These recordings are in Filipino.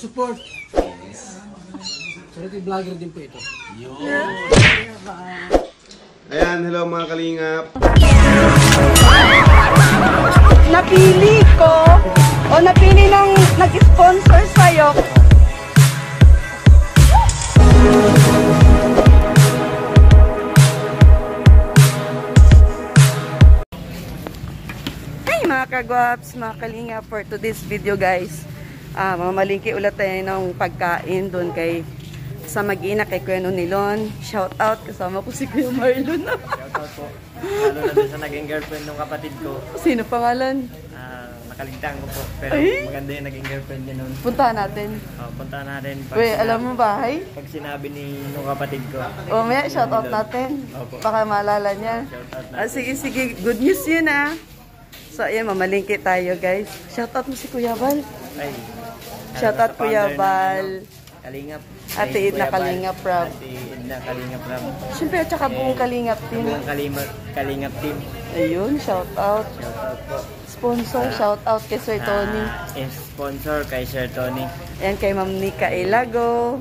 Pakisupport. Charity vlogger din po ito. Ayan, hello mga kalingap. napili ko o napili ng nag-sponsor sa'yo. Hey mga kagwaps, mga kalinga for today's video guys. Ah, mamalingki ulit tayo ng pagkain doon kay sa mag-ina kay Kuya Nilon. Shout out kasama ko si Kuya Marlon. Shoutout po. Lalo na dun sa naging girlfriend ng kapatid ko. Sino pangalan? Ah, nakaligtaan ko po. Pero Ay! maganda yung naging girlfriend niya noon. Puntahan natin. Oh, punta natin. Pag sinabi- alam mo bahay? Pag sinabi ni nung kapatid ko. O, may shout out natin. Opo. Baka maalala niya. Shoutout natin. Ah, sige, sige. Good news yun ah. So, ayan, mamalingki tayo guys. Shout out mo si Kuya Bal. Ay. Shout ano, out Kuya ano, Kalingap. Ate Edna. Kalingap Rab. Ate Edna Kalingap Rab. Siyempre, at saka buong kalingap team. Buong Kalingap, Kalingap team. Ayun, shout out. Shoutout po. Sponsor, shout out kay Sir Tony. Ah, sponsor kay Sir Tony. Ayan, kay Ma'am Nika Ilago.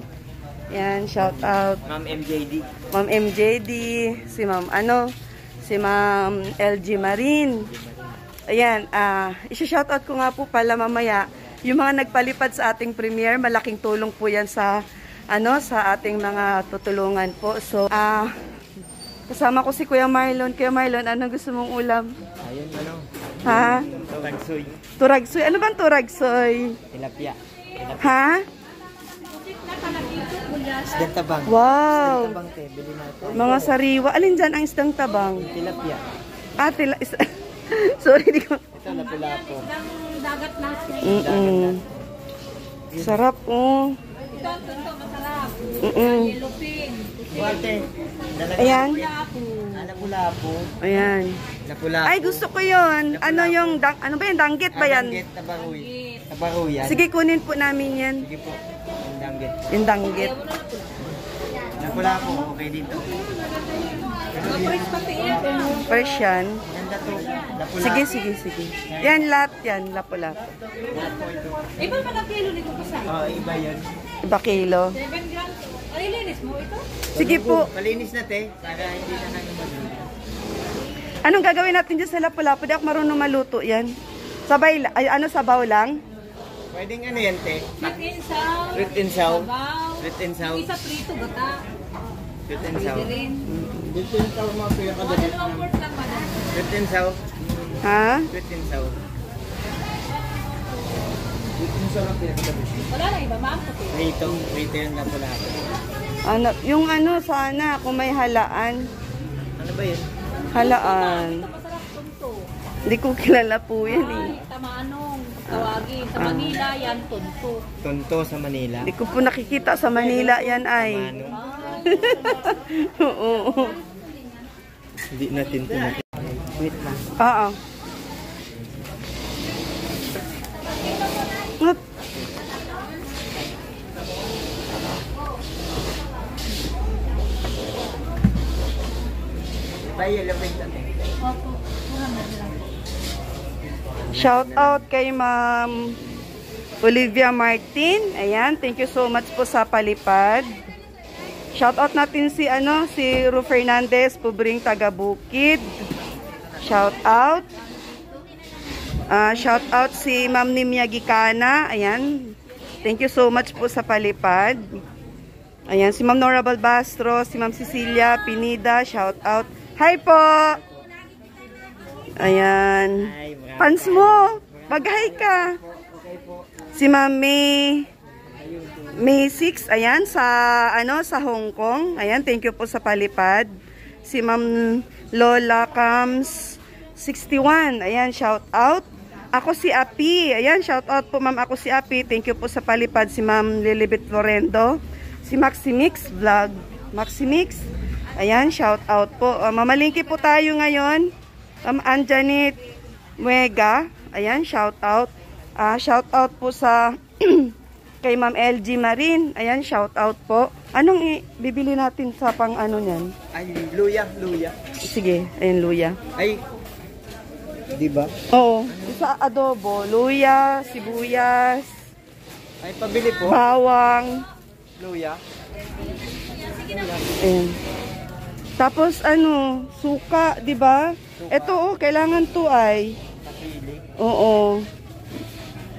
Yan, shout out. Ma'am MJD. Ma'am MJD, si Ma'am ano, si Ma'am LG Marin. Ayan, ah, isa-shoutout ko nga po pala mamaya, yung mga nagpalipad sa ating premiere, malaking tulong po yan sa ano, sa ating mga tutulungan po. So, ah, kasama ko si Kuya Marlon. Kuya Marlon, ano gusto mong ulam? Ayun, ano. Ha? Tagsoy. Turagsoy. Ano bang turagsoy? Tilapia. Ha? Isdang tabang. Wow! Tabang te, bili natin. Mga sariwa. Alin dyan ang isdang tabang? Tilapia. Ah, tila, sorry, di ko. Ito, lapu-lapo. Mm-mm. Sarap, oh. Mm-mm. Ate, lalagyan. Ayan. Ah, lapu-lapo. Ayan. Lapu-lapo. Ay, gusto ko yon. Ano yung, dang, ano ba yan? Danggit ba yan? Danggit, tabaruy. Tabaruy yan. Sige, kunin po namin yan. Sige po. Ang danggit. Yung danggit. Lapu-lapo, okay dito. Persian. Sige, sige, sige. Yan, lahat yan. Po ito. Iba pa na kilo nito isa. Oh, iba yan. Iba kilo. 7 grams. Ay, linis mo ito? Sige po. Malinis na te. Para hindi na mag- Anong gagawin natin dyan sa lapu-lapu? Di ako marunong maluto yan. Sabay, ay, ano, sabaw lang? Pwedeng ano yan te? Sweet and sour. Sweet and sour. Sabaw. And sour. Yung isa prito, gata. Sweet and Pwede sour. rin. Dito yung tawag mga kuya lang. Ha? Sweet and sour. Dito yung sarap kuya. Wala na iba, ma'am. Rito. Rito yung lapu-lapo. Ano, yung ano, sana, kung may halaan. Ano ba yun? Halaan. Hindi ko kilala po yan eh. Tamanong. Tawagin. Sa Manila, yan tunto. Tonto sa Manila. Hindi ko po nakikita sa Manila yan ay. Ano? Oo. Hindi natin tinatin. Wait lang. Oo. Natin. Shout out kay Ma'am Olivia Martin. Ayan, thank you so much po sa palipad. Shout out natin si ano, si Ru Fernandez, pubring taga Bukid. Shout out. Ah, shout out si Ma'am Nimia Gikana. Ayan. Thank you so much po sa palipad. Ayan, si Ma'am Nora Balbastro, si Ma'am Cecilia Pinida, shout out. Hi po! Ayan. Pans mo! Mag-hi ka! Si Ma'am May, May 6, ayan, sa, ano, sa Hong Kong. Ayan, thank you po sa palipad. Si Ma'am Lola Cams 61, ayan, shout out. Ako si Api, ayan, shout out po ma'am, ako si Api. Thank you po sa palipad si Ma'am Lilibet Florendo. Si Maximix Vlog, Maximix. Ayan, shout out po. Uh, mamalingki po tayo ngayon. Um, Anjanit Muega. Ayan, shout out. Ah, shout out po sa kay Ma'am LG Marin. Ayan, shout out po. Anong bibili natin sa pang ano niyan? Ay, luya, luya. Sige, ayun luya. Ay, di ba? Oo. Sa adobo, luya, sibuyas. Ay, pabili po. bawang, Luya. Ayan. Tapos ano, suka, 'di ba? Ito oh, kailangan to ay. Kapili. Oo.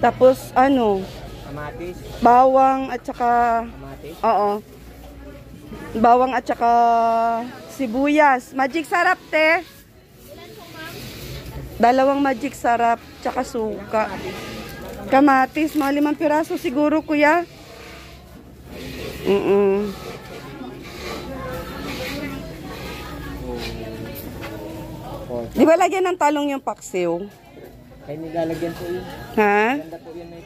Tapos ano, Kamatis. bawang at saka Kamatis. oo. Bawang at saka sibuyas. Magic sarap, te. Dalawang magic sarap, tsaka suka. Kamatis, mga limang piraso siguro, kuya. Mm Oh. Di ba lagyan ng talong yung paksiw? Kaya nilalagyan po yun. Ha? Ganda po yun talong.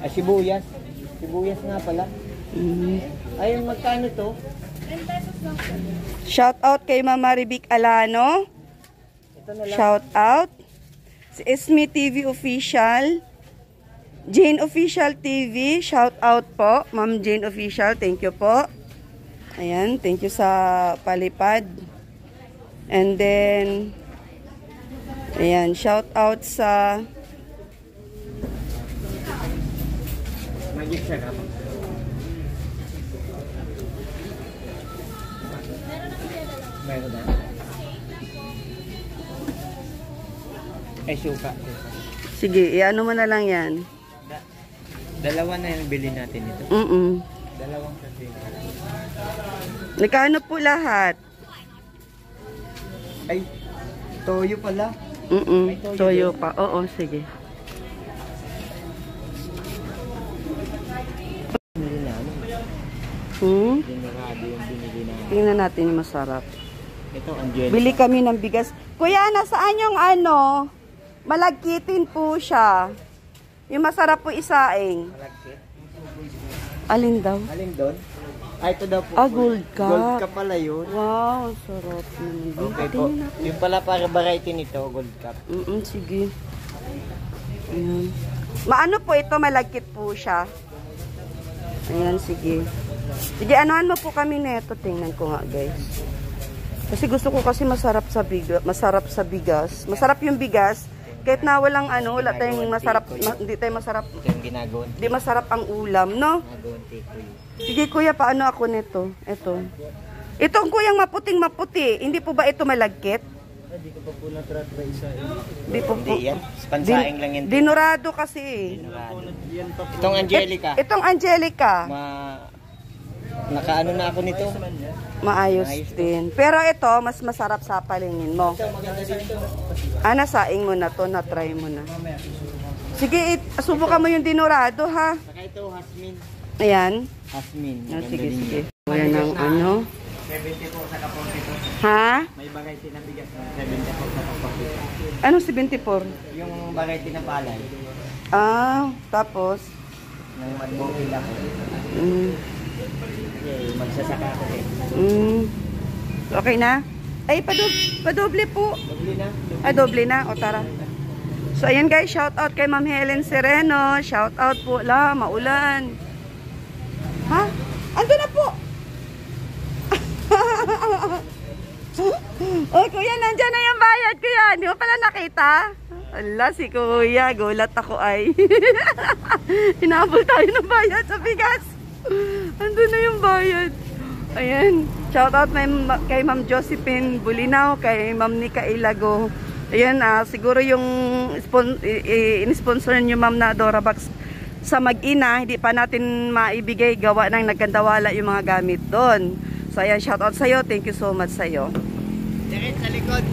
Ah, sibuyas. Sibuyas nga pala. Mhm. Ay, magkano to? Shout out kay Mama Ribic Alano. Ito na lang. Shout out. Si Esme TV Official. Jane Official TV. Shout out po. Ma'am Jane Official. Thank you po. Ayan. Thank you sa palipad. And then, ayan. Shout out sa. Ay, suka. Sige, iano mo na lang yan. Da- dalawa na yung bili natin ito. Mm-mm. Dalawang kasi. Nagkano po lahat? Ay, toyo pala. Mm-mm. May toyo pa. Oo, sige. Hmm? Tingnan natin yung masarap. Ito, Angel. Bili kami ng bigas. Kuya, nasaan yung ano? Malagkitin po siya. Yung masarap po isaing. Malagkit. Alin daw? Alin doon? Ay, ito daw po. Ah, gold cup. Gold cup pala yun. Wow, sarap naman. Okay po. Yung pala para variety nito, gold cup. Mm sige. Ayan. Maano po ito? Malagkit po siya. Ayan, sige. Sige, anuhan mo po kami neto. Tingnan ko nga, guys. Kasi gusto ko kasi masarap sa bigas. Masarap sa bigas. Masarap yung bigas. Kahit na walang ano, wala tayong masarap, ma- hindi tayo masarap, Ito yung ginagawan. hindi masarap ang ulam, no? Yun. Sige kuya, paano ako nito? Ito. Itong kuyang maputing maputi, hindi po ba ito malagkit? Hindi ko pa po na-trap ba isa Hindi po po. Hindi yan. Pansaing lang yan. Dinurado kasi. Itong Angelica. Itong Angelica, Ma... Nakaano na ako nito. maayos Maayos din. Pero ito, mas masarap sa palingin mo. Ah, nasaing mo na to, na-try mo na. Sige, it, subukan mo yung dinurado, ha? Saka ito, Hasmin. Ayan. Hasmin. Maganda sige, sige. yan. Ayan ang ano. 70 po sa kaponsito. Ha? May variety na bigas na 70 po sa kaponsito. Anong 74? Yung variety na palay. Ah, tapos? Yung madbongil ako. Mm, Okay, magsasaka ako eh. mm. Okay na? Ay, padob padoble po. Dobli na. Ah, doble na. O, tara. So, ayan guys, shout out kay Ma'am Helen Sereno. Shout out po. La, maulan. Ha? Ando na po. Oy, kuya, nandyan na yung bayad, kuya. Hindi mo pala nakita? Ala, si kuya. Gulat ako ay. Hinabol tayo ng bayad sa bigas. Ando na yung bayad. Ayan. Shout out kay, Ma- kay Ma'am Josephine Bulinaw, kay Ma'am Nika Ilago. Ayan, ah, siguro yung in-sponsor niyo Ma'am na Dora Box sa mag-ina, hindi pa natin maibigay gawa ng nagkandawala yung mga gamit doon. So ayan, shout out sa'yo. Thank you so much sa'yo. Diret sa likod.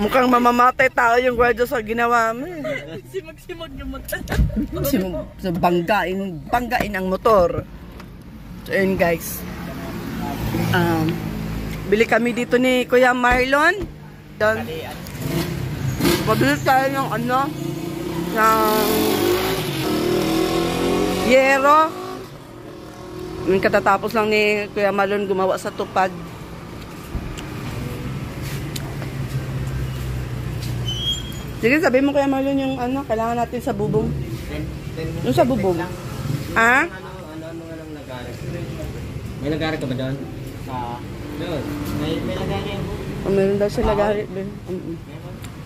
Mukhang mamamatay tao yung gwardiya sa ginawa mo. eh. Simag-simag yung. Kasi sa banggain, banggain ang motor. So, ayun guys. Um, bili kami dito ni Kuya Marlon. Doon. Pabili tayo ng ano, ng yero. Katatapos lang ni Kuya Marlon gumawa sa tupad. Sige, sabi mo Kuya Marlon yung ano, kailangan natin sa bubong. Yung sa bubong. Ah? Ano, ano, ano nga lang nag-aral? May nag-aral ka ba doon? Sa... Doon. May, may nag-aral po. Oh, meron daw siya lagari. Mm -mm.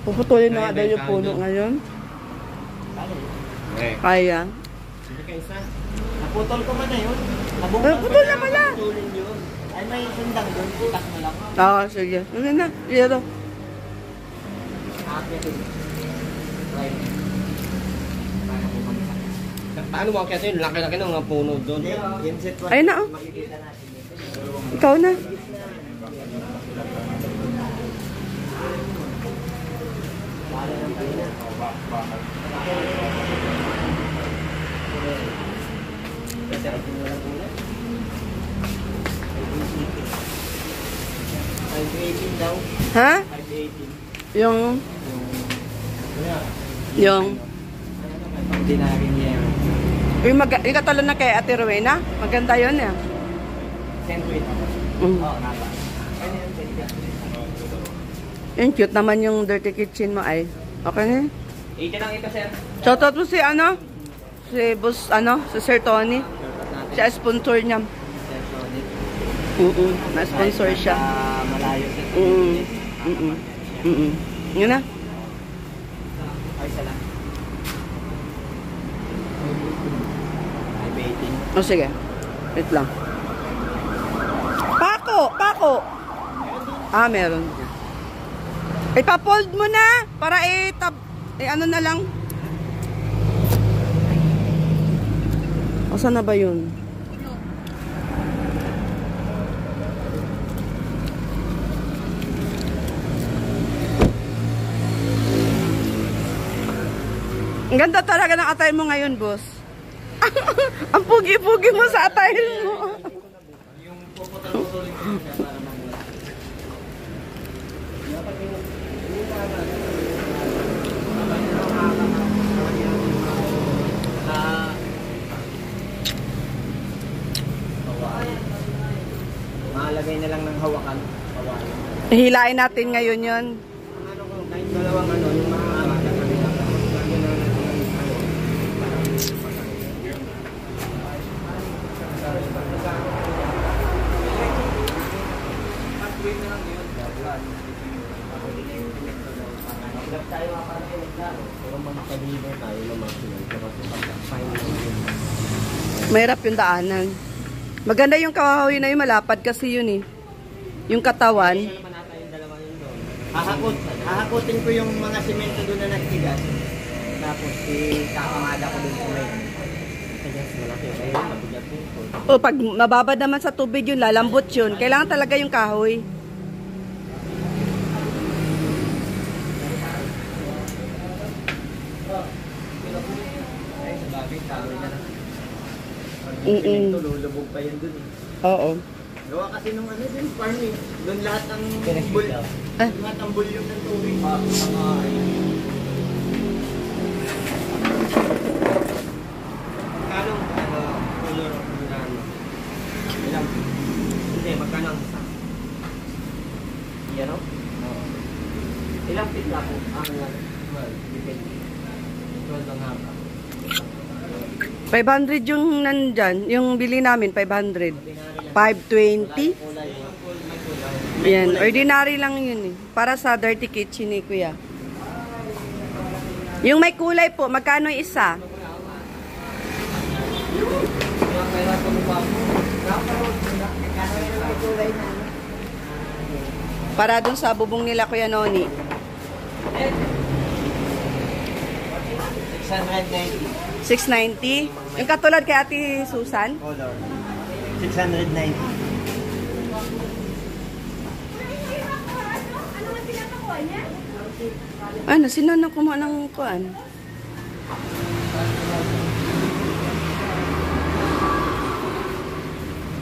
Puputulin na daw yung puno ngayon. Eh. Kaya. Hindi ka isa. Naputol ko man na yun. Nabungkal Eh, putol na pala. Tulin yun. Ay, may sundang doon. Putak mo lang. Oo, sige. Sige na. Sige to. Akit yun. Right. Paano mo kaya yun? Laki-laki ng mga puno doon. One. Ayun na, oh. Makikita natin. Ikaw na. Wala ng pina. Kasi ako walang pina. 518 daw. Ha? 518. Yung, yung, yan. yung, mag, yung katulad na kay Ate Rowena. Maganda yun eh. Sandwich. Mm. Oo, napa. Yung cute naman yung dirty kitchen mo ay. Okay na yun. 80 lang ito, sir. Shoutout mo si ano? Si boss, ano? Si Sir Tony. Siya sponsor niya. Sir Sonic. Oo. Na-sponsor siya. Malayo siya. Mm. Mm-mm. Mm-mm. Yun na. Ay. 518. O sige. Wait lang. Pako! Pako! Ah, meron. Ipapold mo na para itab... Eh, ano na lang. Asa na ba yun? Ang ganda talaga ng atay mo ngayon, boss. Ang pugi-pugi mo sa atay mo. Ah. Mahalagay na lang ng hawakan. Hawakan. Hilain natin ngayon yon. Ang ano ko, kahit dalawang ano, yung mga alat na kami na ng tayo makakarinig na. Pero magkalibre tayo naman sila. Kasi pag-fine naman yun. Mahirap yung daanan. Maganda yung kawahoy na yun, malapad kasi yun eh. Yung katawan. Kaya naman ata yung dalawa yun doon. Hahakot, hahakutin ko yung mga simento doon na nagtigas. Tapos ikakamada ko doon sa may. O pag mababad naman sa tubig yun, lalambot yun. Kailangan talaga yung kahoy. Mm-mm. simento, lulubog pa yun doon eh. Oo. Gawa kasi nung ano din, farming. Doon lahat ang bul Ah. lahat ang volume ng tubig. Magkano ano, color ano? Ilang? Hindi, magkano ang isa? Yan o? Oo. Ilang feet na po? Ang? Well, depende. 12 ang haba. 500 yung nandyan. Yung bili namin, 500. 520. Kulay. May kulay. Yan, ordinary lang yun eh. Para sa dirty kitchen eh, kuya. Yung may kulay po, magkano isa? Para dun sa bubong nila, Kuya Noni. 690. 690. Yung katulad kay Ate Susan. Color. 690. Ano, sino na kumuha ng kuan?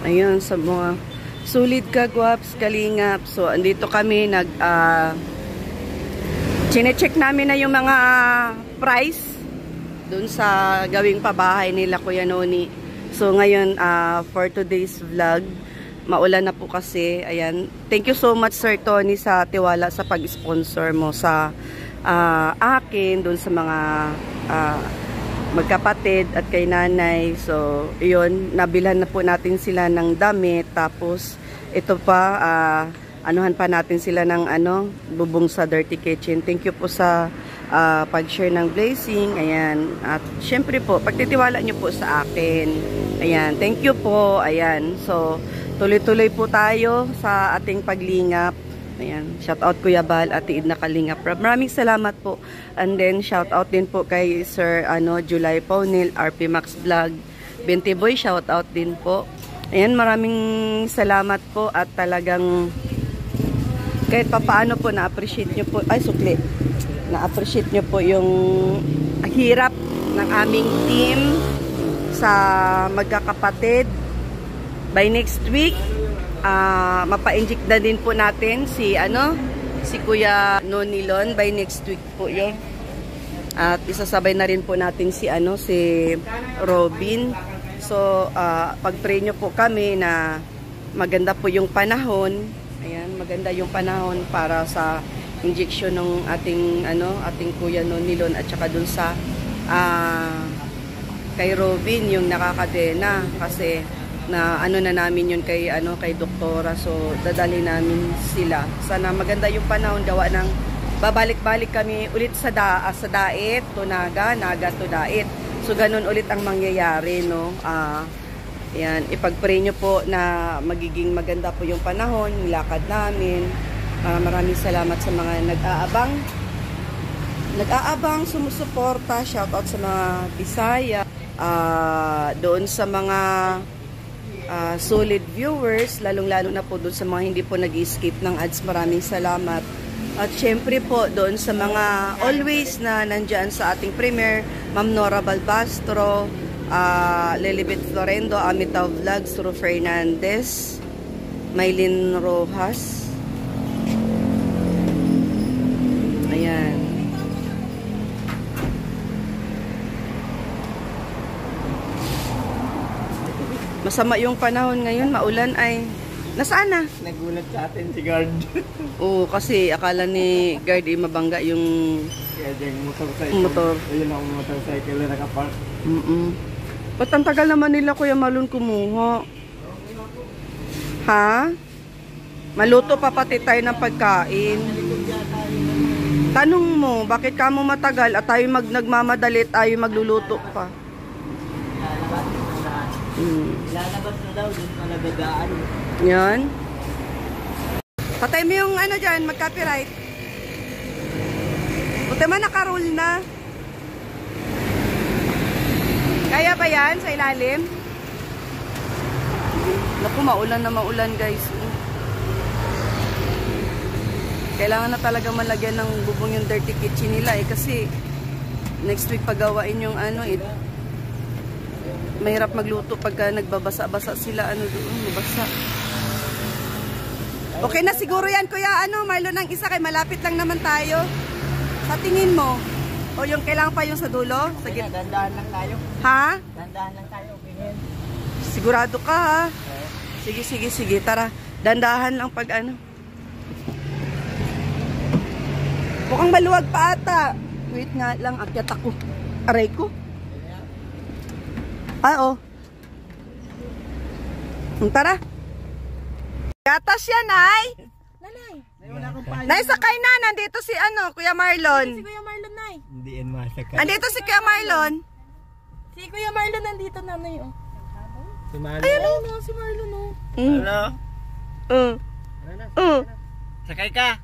Ayun, sa mga sulit ka, guwaps, kalingap. So, andito kami, nag, ah, Chine-check namin na yung mga price dun sa gawing pabahay nila Kuya Noni. So ngayon ah, for today's vlog, maulan na po kasi. Ayan. Thank you so much Sir Tony sa tiwala sa pag-sponsor mo sa ah, akin dun sa mga ah, magkapatid at kay nanay. So, yun, nabilhan na po natin sila ng damit. Tapos, ito pa, ah, anuhan pa natin sila ng ano, bubong sa Dirty Kitchen. Thank you po sa ah, pag-share ng blessing. Ayan. At syempre po, pagtitiwala nyo po sa akin. Ayan. Thank you po. Ayan. So, tuloy-tuloy po tayo sa ating paglingap. Ayan. Shout out Kuya Bal at Idna Kalingap. Maraming salamat po. And then, shout out din po kay Sir ano, July Paunil, RP Max Vlog. Binti Boy, shout out din po. Ayan, maraming salamat po at talagang kahit papaano po na-appreciate nyo po, ay sukli, na-appreciate nyo po yung hirap ng aming team sa magkakapatid. By next week, ah mapa-inject na din po natin si ano, si Kuya Nonilon by next week po 'yon. At isasabay na rin po natin si ano si Robin. So ah, pag-pray nyo po kami na maganda po yung panahon. Ayan, maganda yung panahon para sa injection ng ating ano, ating Kuya Nonilon at saka dun sa ah, kay Robin yung nakakadena. Kasi na ano na namin yun kay ano kay doktora. So dadali namin sila. Sana maganda yung panahon. Gawa ng babalik-balik kami ulit sa da ah, sa Daet to Naga Naga to Daet so ganun ulit ang mangyayari no? Ah yan. Ipagpray nyo po na magiging maganda po yung panahon lakad namin Ah, maraming salamat sa mga nag-aabang nag-aabang, sumusuporta, shoutout sa mga Bisaya, ah, doon sa mga ah, solid viewers, lalong-lalo na po doon sa mga hindi po nag-skip ng ads, maraming salamat. At syempre po doon sa mga always na nandyan sa ating premiere, Ma'am Nora Balbastro, ah, Lilibet Florendo, Amitaw Vlogs, Ru Fernandez, Maylin Rojas, Ayan. Masama yung panahon ngayon, maulan ay nasaan na? Nagulat sa atin si guard. Oo, kasi akala ni guard ay mabangga yung Kaya dyan motorcycle. Motor. Ayun ang motorcycle na nakapark. mm Ba't ang tagal naman nila Kuya Malun kumuha? Ha? Maluto pa pati tayo ng pagkain. Tanong mo, bakit ka mo matagal at tayo mag nagmamadali tayo magluluto pa? Lalabas na daw, dun pa nagagaan. Yan. Patay mo yung ano dyan, mag-copyright. Buti man naka-roll na. Kaya ba yan sa ilalim? Naku, maulan na maulan guys. Kailangan na talaga malagyan ng bubong yung dirty kitchen nila eh kasi next week pagawain yung ano eh. Mahirap magluto pagka nagbabasa-basa sila ano doon, mabasa. Okay na siguro yan kuya ano, Marlon ang isa kay malapit lang naman tayo. Sa tingin mo, o yung kailangan pa yung sa dulo? Sa git- Dandahan lang tayo. Ha? Dandahan lang tayo. Pingin. Sigurado ka ha? Sige, sige, sige. Tara, dandahan lang pag ano. Mukhang maluwag pa ata. Wait nga lang, akyat ako. Aray ko. Ah, oh. Hmm, Tara. Gatas yan, ay. Nanay, Nay, sakay na. Nandito si ano, Kuya Marlon. si Kuya Marlon, Nay. Hindi yan masakay. Nandito si Kuya Marlon. Si Kuya Marlon nandito, Nanay, oh. Si Mano. Ayun, oh, si Marlon, oh. Mm. Hello? Uh. Uh. Sakay ka?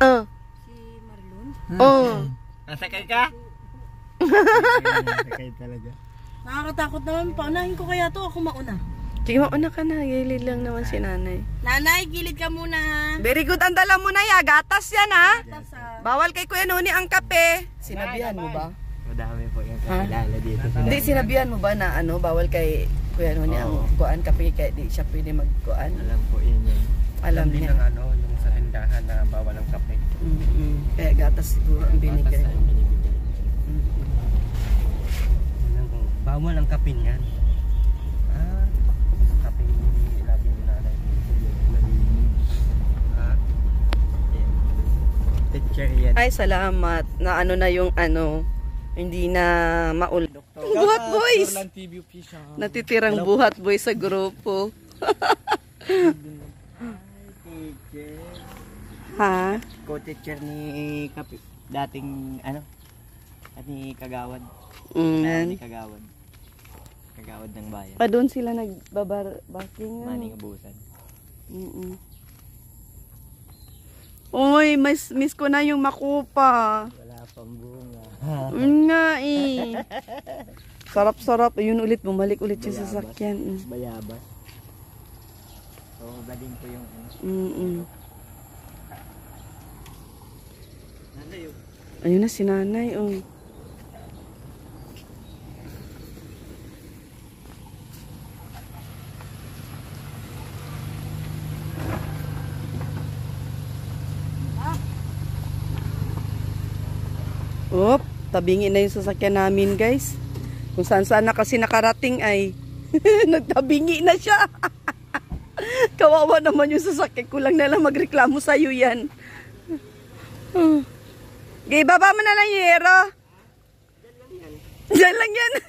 Uh. Uh. Nasakay ka? Nasakay talaga. Nakakatakot naman. Paunahin ko kaya to. Ako mauna. Sige, mauna ka na. Gilid lang naman si nanay. Nanay, gilid ka muna. Very good ang dala mo na ya. Gatas yan ha. Tapos, ah, Bawal kay Kuya Noni ang kape. Sinabihan mo ba? Madami po yung kakilala dito. Hindi, sinabihan mo ba na ano, bawal kay Kuya Noni ang kuan kape kaya di siya pwede magkuan. Alam po yun yun. Alam din niya. ng ano, yung sa tindahan na bawal ang kape. Mm-mm. Kaya gatas siguro ang binigay. Batas na yung binibigay. Mm-mm. Yun ang kung Bawal ang kape niyan. Ah, kape ni lagi ni nanay. Ah, Teacher yan. Ay, salamat. Na ano na yung ano, hindi na maul. Buhat boys! Natitirang buhat boy sa grupo. Ha? Co-teacher ni Kapi, dating ano? At ni Kagawad. Mm. Ni Kagawad. Kagawad ng bayan. Pa doon sila nagbabarking. Maning ubusan. Mm Uy, miss, miss ko na yung makupa. Wala pang bunga. Mm nga eh. Sarap-sarap. Ayun ulit, bumalik ulit yung sasakyan. Mm. Bayabas. So, galing ko yung. Nanda yung Ayun na si nanay. Oh. Op, tabingin na yung sasakyan namin guys. Kung saan saan na kasi nakarating ay nagtabingi na siya. Kawawa naman yung sasakyan. Kulang na lang magreklamo sa'yo yan. Okay, baba mo na lang yung yero. Diyan lang yan.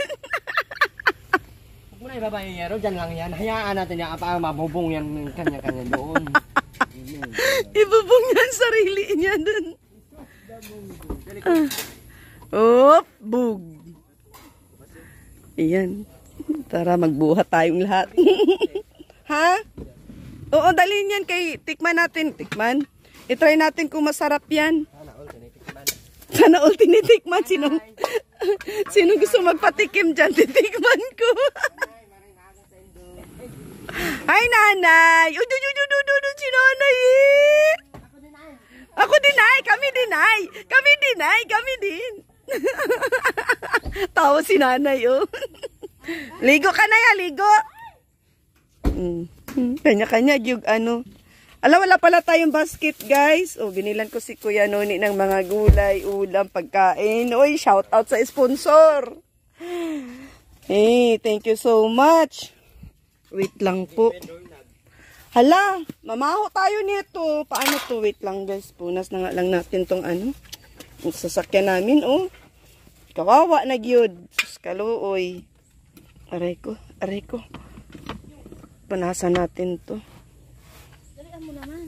Huwag mo na ibaba yung yero, dyan lang yan. Hayaan natin yan, para mabubong yan kanya-kanya doon. Ibubong yan sarili niya dun. Ah. Op, bug. Ayan. Tara, magbuhat tayong lahat. ha? Oo, dalhin yan kay tikman natin. Tikman. I-try natin kung masarap yan. Sana all tinitikman. Sinong, sinong gusto magpatikim dyan, titikman ko. Ay, nanay! Uy, uy, uy, uy, uy, uy, si nanay eh! Ako din ay! Kami din ay! Kami din ay! Kami din! Tawa si nanay oh. ligo ka na ya, ligo! Mm. Kanya-kanya yung ano. Alam, wala pala tayong basket, guys. Oh, binilan ko si Kuya Noni ng mga gulay, ulam, pagkain. Oy, shout out sa sponsor. Hey, thank you so much. Wait lang po. Hala, mamaho tayo nito. Paano to? Wait lang, guys. Punas na nga lang natin tong ano. Sasakyan namin, oh. Kawawa na gyud. Sus kaluoy. Aray ko, aray ko. Punasan natin to.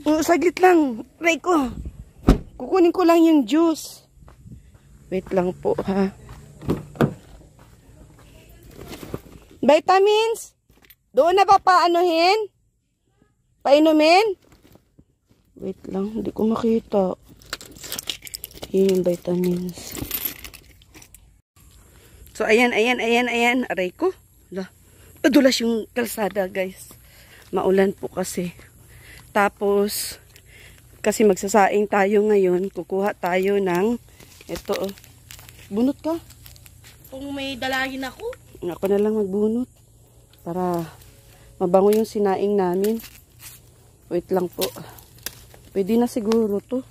Oo, saglit lang. Aray ko. Kukunin ko lang yung juice. Wait lang po, ha. Vitamins? Doon na ba paanuhin? Painumin? Wait lang, hindi ko makita. Yun yung vitamins. So, ayan, ayan, ayan, ayan. Aray ko. Ala, Padulas yung kalsada, guys. Maulan po kasi. Tapos, kasi magsasaing tayo ngayon, kukuha tayo ng, ito oh. Bunot ka? Kung may dalahin ako, Ako na lang magbunot. Para mabango yung sinaing namin. Wait lang po. Pwede na siguro to.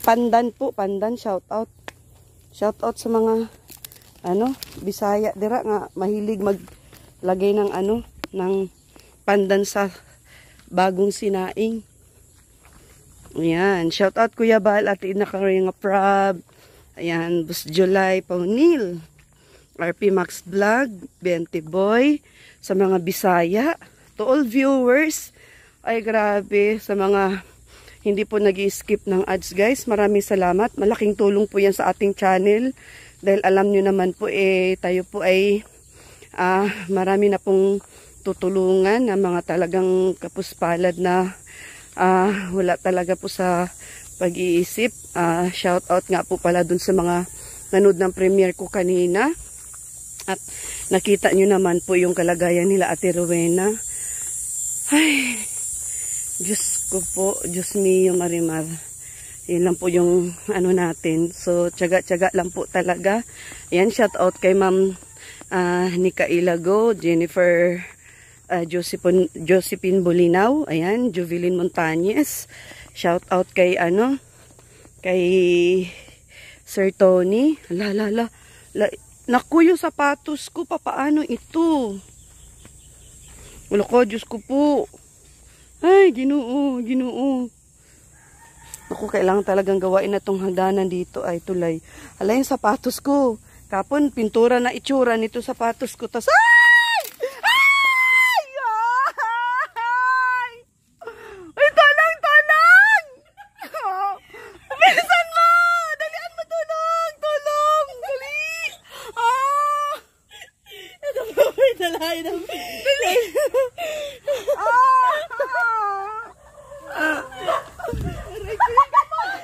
Pandan po, pandan, shout out. Shout out sa mga ano, Bisaya dira nga mahilig maglagay ng ano, ng pandan sa bagong sinaing. Ayan, shout out Kuya Bal at inakaring nga prab. Ayan, Bus July Paunil. RP Max Vlog, 20 Boy, sa mga Bisaya, to all viewers, ay grabe, sa mga hindi po nag skip ng ads guys, maraming salamat. Malaking tulong po yan sa ating channel. Dahil alam nyo naman po, eh, tayo po ay ah, marami na pong tutulungan ng mga talagang kapuspalad na ah, wala talaga po sa pag-iisip. Ah, shout out nga po pala dun sa mga nanood ng premiere ko kanina. At nakita nyo naman po yung kalagayan nila Ate Rowena. Ay, Diyos ko po, Diyos mio Marimar. Yun lang po yung ano natin. So, tiyaga-tiyaga lang po talaga. Ayan, shout out kay Ma'am uh, Nika Ilago, Jennifer uh, Josephine, Josephine Bolinaw, ayan, Juvilin Montañez. Shout out kay ano, kay Sir Tony. La, la, la. la Naku, yung sapatos ko, papaano ito? Wala ko, Diyos ko po. Ay, ginoo, ginoo. Naku, kailangan talagang gawain na tong hagdanan dito ay tulay. Ala yung sapatos ko. Kapon, pintura na itsura nito sapatos ko. Tas, ay! Ay! Ay! Ay, talang, talang! Layo ng... Dali! ah! Ah! Aray ko yung gamot!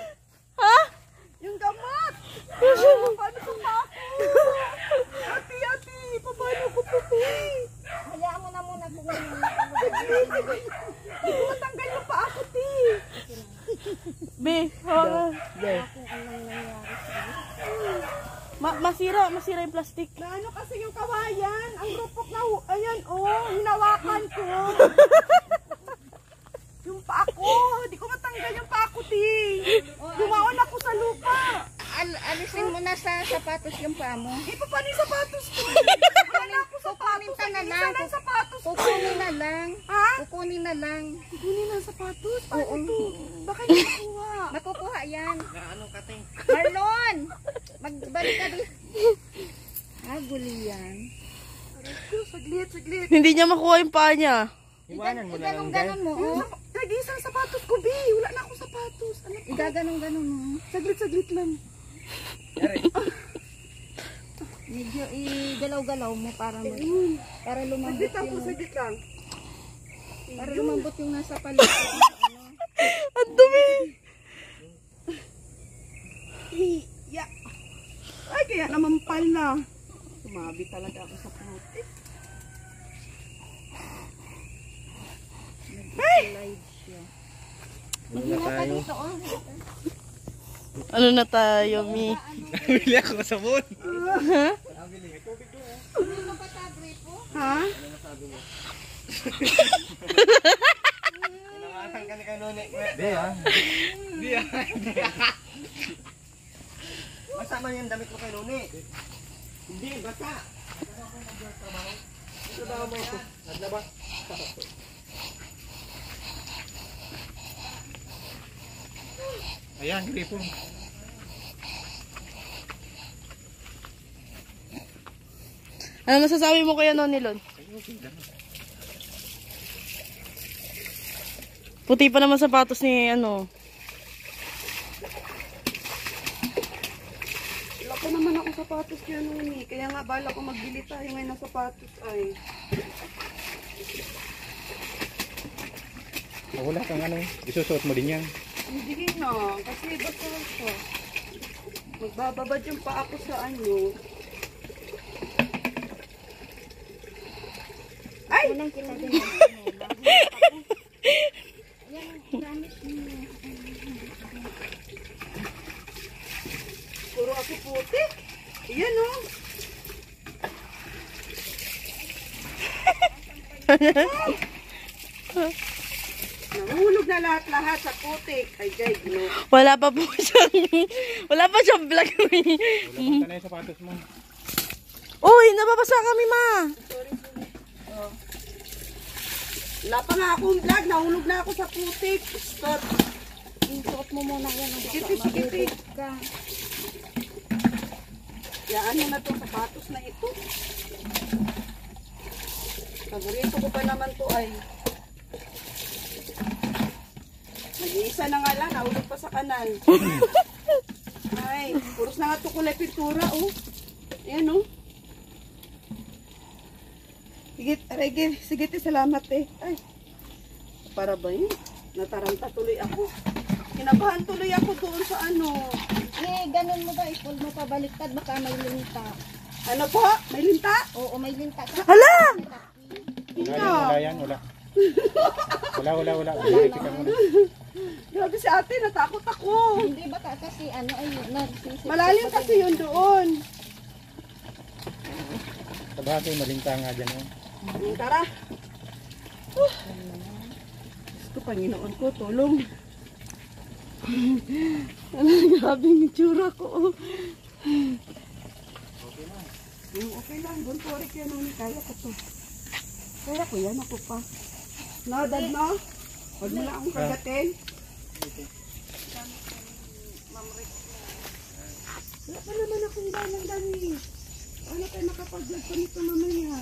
Ha? Yung gamot! Ah, paano ko pa ako? Ate, ate, paano ko po po Hayaan mo na muna kung Hindi ko matanggal yung pa ako, ti. Be, hawakan. Ma masira, masira yung plastic. Na ano kasi yung kawayan, ang rupok na, ayan, oh, hinawakan ko. yung pa ako, hindi ko matanggal yung pa ako, ti. Dumaon ako sa lupa. Al alisin mo na sa sapatos yung paa mo. Eh, pa, paano yung sapatos ko? Na Kukunin ka na Ang lang. isa na yung sapatos ko. Kukunin na lang. Ha? Kukunin na lang. Kunin ang sapatos? Paano Oo. to? Baka hindi makuha. Makukuha yan. Ano ka, te? Marlon! Magbalik ka dito. Ah, guli yan. Saglit, saglit. Hindi niya makuha yung paa niya. Iwanan mo na lang, Iganon-ganon mo, oh. Nag-iisang sapatos ko, B. Wala na akong sapatos. Ano ko? Igaganon-ganon mo. Saglit, saglit lang. Medyo igalaw-galaw mo para mag, para lumambot yung saglit lang. para lumambot yung nasa paligid. Ang dumi! Hiya. Ay, kaya naman pala. Tumabi talaga ako sa puti. Slide siya. Maghina ka dito, oh. Ano na tayo, Mi? Bili ako sa moon. Ha? Inawasan ka ni Kanone. Hindi ah. Di. Basa man yung damit mo kay Nune. Hindi, basa. Trabaho mo ito. Naglaba. Ayan, gripo. Ano masasabi mo kaya no nilon? Puti pa naman sapatos ni ano. Wala pa naman ako sapatos kaya noon eh. Kaya nga bala ko magbili tayo ngayon ng sapatos ay. Wala kang ano, isusuot mo din yan. Hindi na. Kasi basta ko. Magbababad yung pa ako sa ano. Ay! Unang kita din. Puro ako puti. Iyan oh. Na lahat-lahat sa putik. Ay, guys, no. Wala pa po siyang, wala pa siyang vlog. Punta na yung sapatos mo. Uy, nababasa kami, ma. Wala pa nga akong vlog. Nahulog na ako sa putik. Stop. Suot mo muna yan. Sige, sige. Yaan mo na itong sapatos na ito. Paborito ko pa naman to ay. Nag-iisa na nga lang, nahulog pa sa kanan. ay, puros na nga ito kulay pintura, oh. Ayan, oh. Sige, aray, sige, salamat, eh. Ay, para ba yun? Nataranta tuloy ako. Kinabahan tuloy ako doon sa ano. Eh, ganun mo ba? I-pull mo pa baliktad. Baka may linta. Ano po? May linta? Oo, may linta ka. Hala! Wala yan, wala yan, wala. Wala, wala, wala. Bumiliti ka muna. Grabe si ate, natakot ako. Hindi ba ka kasi ano ay nagsisip. Malalim kasi yun doon. Sa bagay, malinta nga dyan. Mm, Tara. Uh. Gusto, Panginoon ko, tulong. Ano, grabe yung itsura ko. oh. Mm, okay lang, don't worry kaya nung kaya ko to. Kaya ko yan, ako pa. No, dad, no? Huwag mo lang akong kagatin. Wala pa naman akong ganang dami. Ano tayo makapag-vlog pa nito mamaya?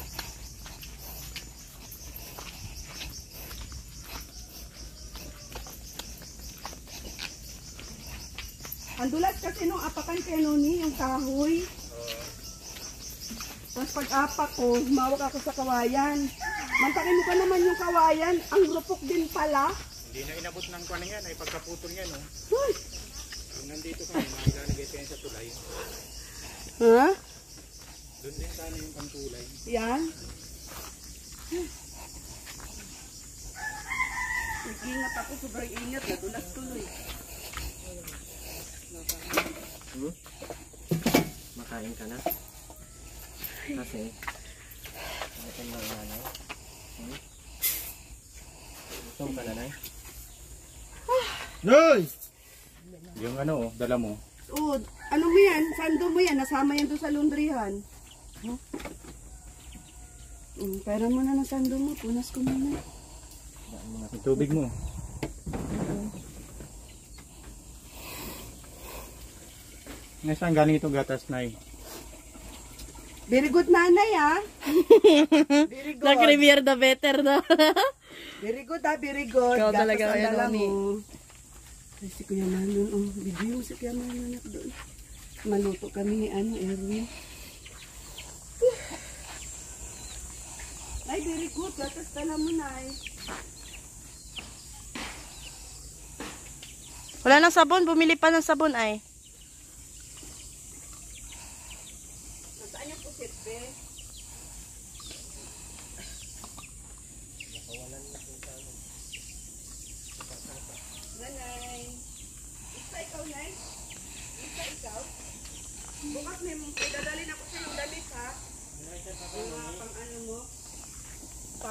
Ang dulas kasi nung apakan kay Noni, yung kahoy. Tapos pag apak ko, humawak ako sa kawayan. Mantakin mo ka naman yung kawayan. Ang rupok din pala. Hindi na inabot ng kwan yan, ay pagkaputol yan, oh. Uy! Kung nandito kami, maglalagay tayo sa tulay. Ha? Doon din sana yung pantulay. Yan. Nag-ingat ako, sobrang ingat. Nadulas tuloy. Makain ka na. Kasi, ito na nanay. Hmm? Gutom ka na, nay? Yung ano, oh, dala mo. Oo, ano mo yan? Sando mo yan? Nasama yan doon sa laundryhan. Huh? Mm, pera mo na ng sando mo. Punas ko muna. Yung tubig mo. Nasaan galing itong gatas, Nay? Very good nanay ah. Very good. Rivier the better, no? Very good ah, very good. Ikaw talaga, Noni. mo. Ay, si Kuya Manon, oh. Video mo si Kuya Manon anak doon. Maluto kami ni ano, Erwin. Ay, very good. Gatas dala mo, Nay. Wala nang sabon, bumili pa ng sabon ay.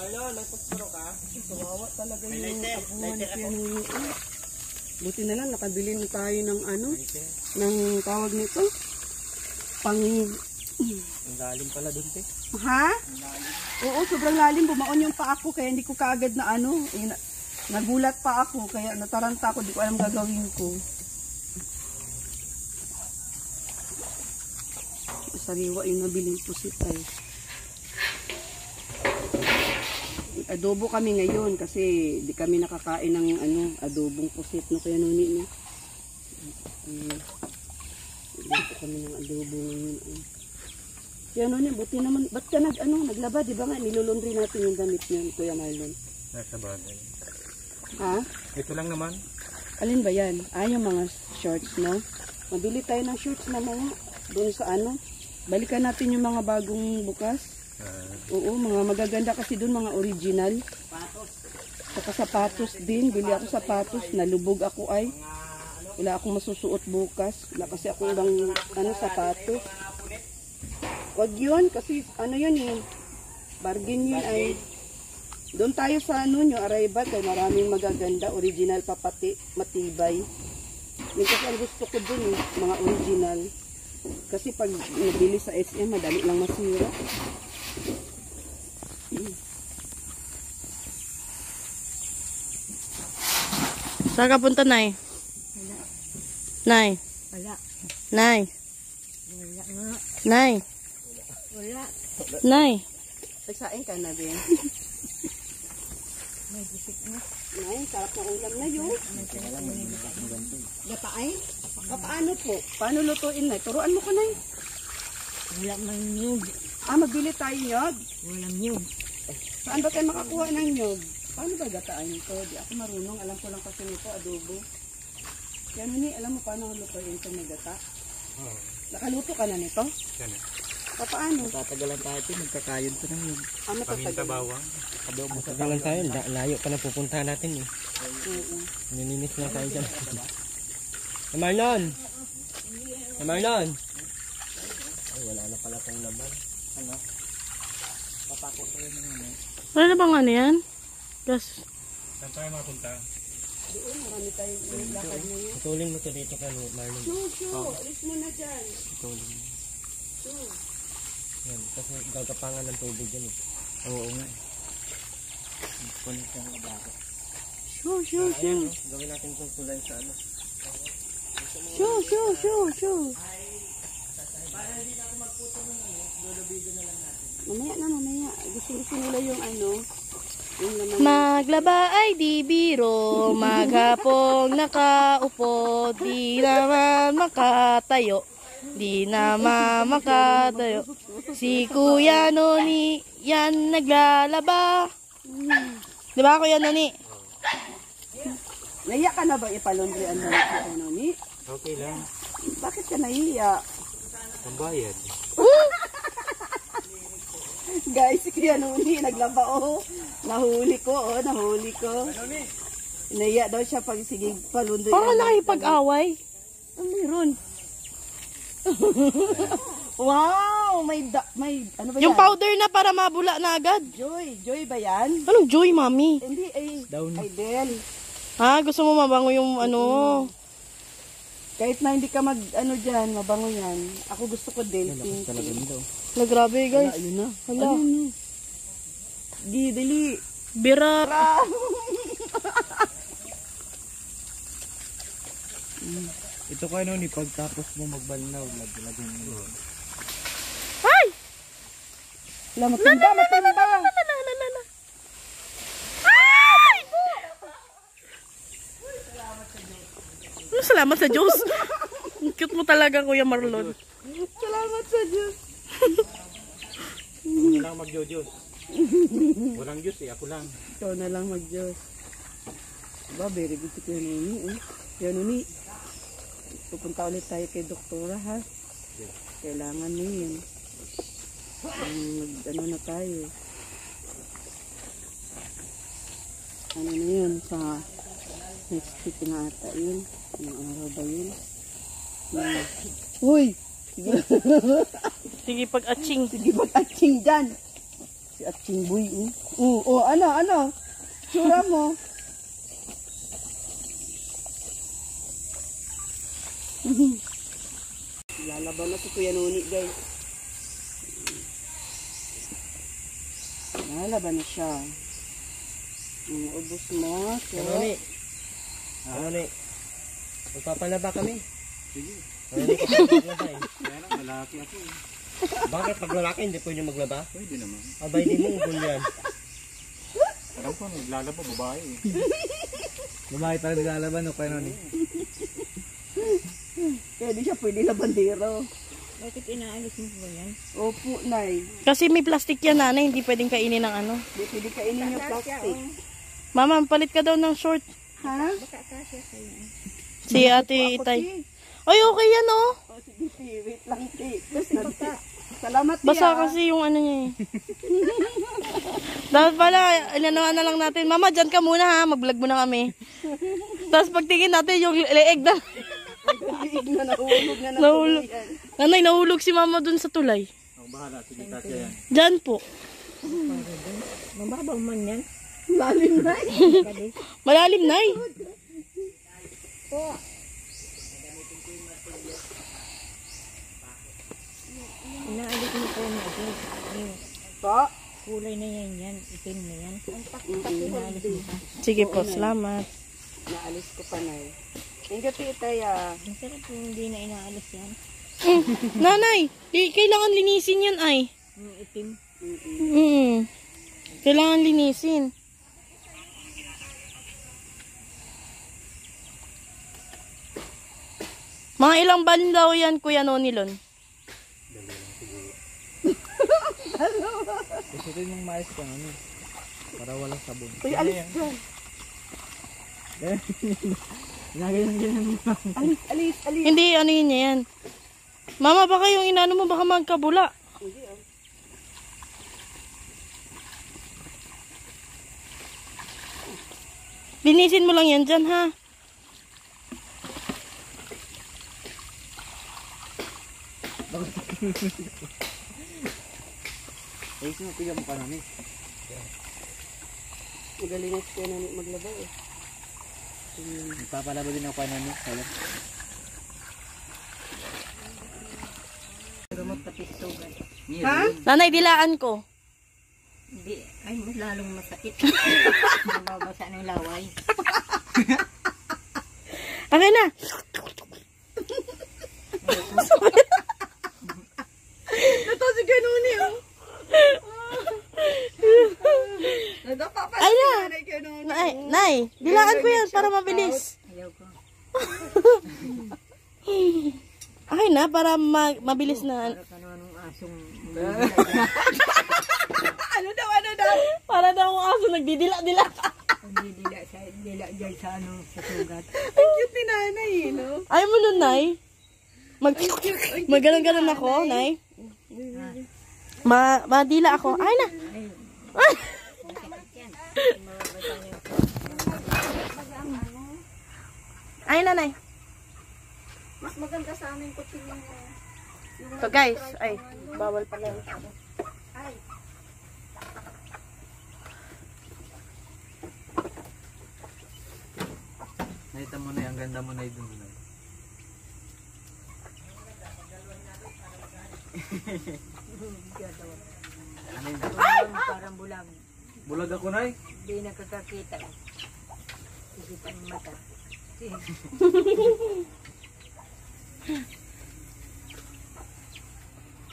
Marlon, nagpasparo ka? Kawawa talaga yung abuhan ni. Ah, Buti na lang, nakabili na tayo ng ano, ng tawag nito. Pang, Ang lalim pala doon, te. ha? Oo, sobrang lalim. Bumaon yung pa ako, kaya hindi ko kaagad na ano. Eh, na- nagulat pa ako, kaya nataranta ako, di ko alam gagawin ko. Sariwa yung nabiling pusit ay. Adobo kami ngayon kasi di kami nakakain ng ano, adobong pusit no kaya nuni no. Mm. Dito kami ng adobo ngayon. ay. Kaya nuni, buti naman, ba't ka nag, ano, naglaba, di ba nga, nilulundri natin yung damit niyan, Kuya Marlon. Nasa bagay. Ha? Ito lang naman. Alin ba yan? Ah, yung mga shorts, no? Mabili tayo ng shorts na mga doon sa ano. Balikan natin yung mga bagong bukas. Oo, mga magaganda kasi doon, mga original. Saka sapatos din. Bili ako sapatos. Nalubog ako ay. Wala akong masusuot bukas. Wala kasi akong ibang ano, sapatos. Wag yun, kasi ano yun eh. Bargain yun ay. Doon tayo sa ano nyo, arrival, kay maraming magaganda, original pa pati, matibay. Yung kasi ang gusto ko dun eh, mga original. Kasi pag nabili sa SM, madali lang masira. Saan ka punta, Nay? Nay. Wala. Nay. Wala nga. Nay. Wala. Nay. Nagsaing ka na din. May bisik na. Nay, sarap ng ulam na yun. Gataay? Paano po? Paano lutuin na? Turuan mo ko na Wala mang nyug. Ah, magbili tayo nyog. Walang nyug. Saan ba tayo makakuha ng nyog? Paano ba gataan ito? Di ako marunong. Alam ko lang kasi nito, adobo. Kaya ni, alam mo paano lutuin ito may gata? Nakaluto ka na nito? Yan. Pa, paano? Tatagalan tayo, te. Magkakayod pa lang yun. Ah, Paminta bawang. Adobo sa Tatagalan tayo. La- layo pa na pupuntahan natin, eh. Oo. Nininis na tayo dyan. Hey, Marlon! Ay, wala na pala tong laman. Ano? Papako ko yun ano. Wala na bang ano yan? Gas. Saan tayo mapunta? Doon, marami tayong lakad ngayon. Putulin mo to dito kay Marlon. Shoo, shoo, alis mo na dyan. Putulin mo. Shoo. Yan, kasi gagapangan ng tubig yan eh. Oo nga. Kunin ko ang baka. Shoo, shoo, no? gawin natin itong tulay sa ano. shoo, shoo, shoo, shoo. Mamaya na, mamaya. Gusto-gusto nila yung ano, yung laman. Maglaba ay di biro, maghapong nakaupo, di naman makatayo, di naman makatayo. Si Kuya Noni, yan naglalaba. Di ba Kuya Noni? Naiya ka na ba ipalundri ang damit sa ano ni? Okay lang. Bakit ka naiya? Ang bayad. Guys, si Kuya Nuni, naglaba oh. Nahuli ko, oh, nahuli ko. Naiya daw siya pag sige palundri. Parang ang- nakipag-away. Ang meron. wow, may da, may ano ba Yung yan? powder na para mabula na agad. Joy, Joy ba yan? Anong joy, mami? Hindi ay Down. Idel. Ha? Gusto mo mabango yung ano? Kahit na hindi ka mag ano diyan, mabango yan. Ako gusto ko Del pink. Talaga nito. Na grabe, guys. Ayun na. Hala. Ayun. Di, dali. Bira. Ito ka ano ni pagtapos mo magbalnaw, maglagay mo. Ay! Wala, matumba, matumba. Ay! Ano, salamat sa Diyos. Ang cute mo talaga, Kuya Marlon. Salamat sa Diyos. Ako na lang magjojos. Walang Diyos eh, ako lang. Ikaw na lang mag-Diyos. Diba, very good si Kuya Nuni. Eh. Kuya Nuni, pupunta ulit tayo kay doktora ha. Kailangan mo yun. Mag, ano na tayo. Ano na yun sa next week na ata yun. Anong araw ba yun? Uy! Sige, pag-atching. sige mag-atching dyan. Si Atching Boy. Oh, oh, oh ano, ano? Sura mo. Lalaban na si Kuya Nuni, guys. Lalaban na siya. Mm, ubos mo. So, Ano ni? Ano ni? Magpapalaba kami. Sige. Eh. Kaya lang, malaki ako eh. Bakit pag lalaki hindi pwede maglaba? Pwede naman. Abay di mo ungol yan. Alam ko, naglalaba babae eh. Babae pa naglalaban o kaya ni? kaya di siya pwede na bandero. Bakit inaalis mo ba yan? Opo, Nay. Kasi may plastic yan, nanay. Hindi pwedeng kainin ng ano. Di pwede kainin yung plastic. Mama, palit ka daw ng short. Ha? Baka kasya sa'yo. Si ate Itay. Ay, okay yan, oh. O, sige. Wait lang, Ti. Kasi basta. Salamat, Ti. Basa ah. kasi yung ano niya eh. Dapat pala, inanawan na lang natin. Mama, dyan ka muna ha. Mag-vlog muna kami. Tapos pagtingin natin yung leeg na. Liig na nahulog na Nahulog. Nanay, nahulog si mama dun sa tulay. Ang bahala, sige tatya yan. Dyan po. Mababaw man yan. Lalim na eh. Malalim, nay. Inaalis mo po na ito. Ayun. Po. Kulay na yan yan. Itim na yan. Mo. Sige po, salamat. Naalis ko pa na eh. You, Titay ah. Ang sarap kung hindi na inaalis yan. Mm, nanay, di, kailangan linisin yan ay. Yung itim. Mm. Kailangan linisin. Mga ilang ban daw yan, Kuya Nonilon? Gusto ko yung mais ka ano. Para walang sabon. Uy, alis dyan. Nagayon ganyan mo. Alis, alis, alis. Hindi, ano yun yan. Mama, baka yung inano mo baka magkabula. Hindi ah. Linisin mo lang yan dyan, ha? Eh, sino piga mo pa namin? Magaling na si Kuya Nani maglaba eh. Nagpapalaba din ako ito. guys. Ha? Nanay, dilaan ko. Hindi, ay mas lalong masakit. Nababasa ng laway. Okay na. Ito si Kanuni, oh. Nadapa pa Ay, si na. Nanay Kanuni. Nay, nay, dilaan ko yan para mabilis. Ayaw ko. Okay na, para ma- mabilis na. Para ano anong asong Ano daw, ano daw? Para daw ang aso nagdidila-dila. hindi dila sa dila dyan sa ano sa sugat. Ang cute ni Nanay, eh, no? Ayaw mo nun, nay? Mag, maganon-ganon ako, nay? Ma, madila ako. Ay na. Ay na, nay. Mas maganda sa amin tingnan mo. So guys, ay, bawal pala yung Nakita mo na ang ganda mo na yung ano yun? Parang bulag. Bulag ako na eh. Hindi nakakakita. Sikita ng mata.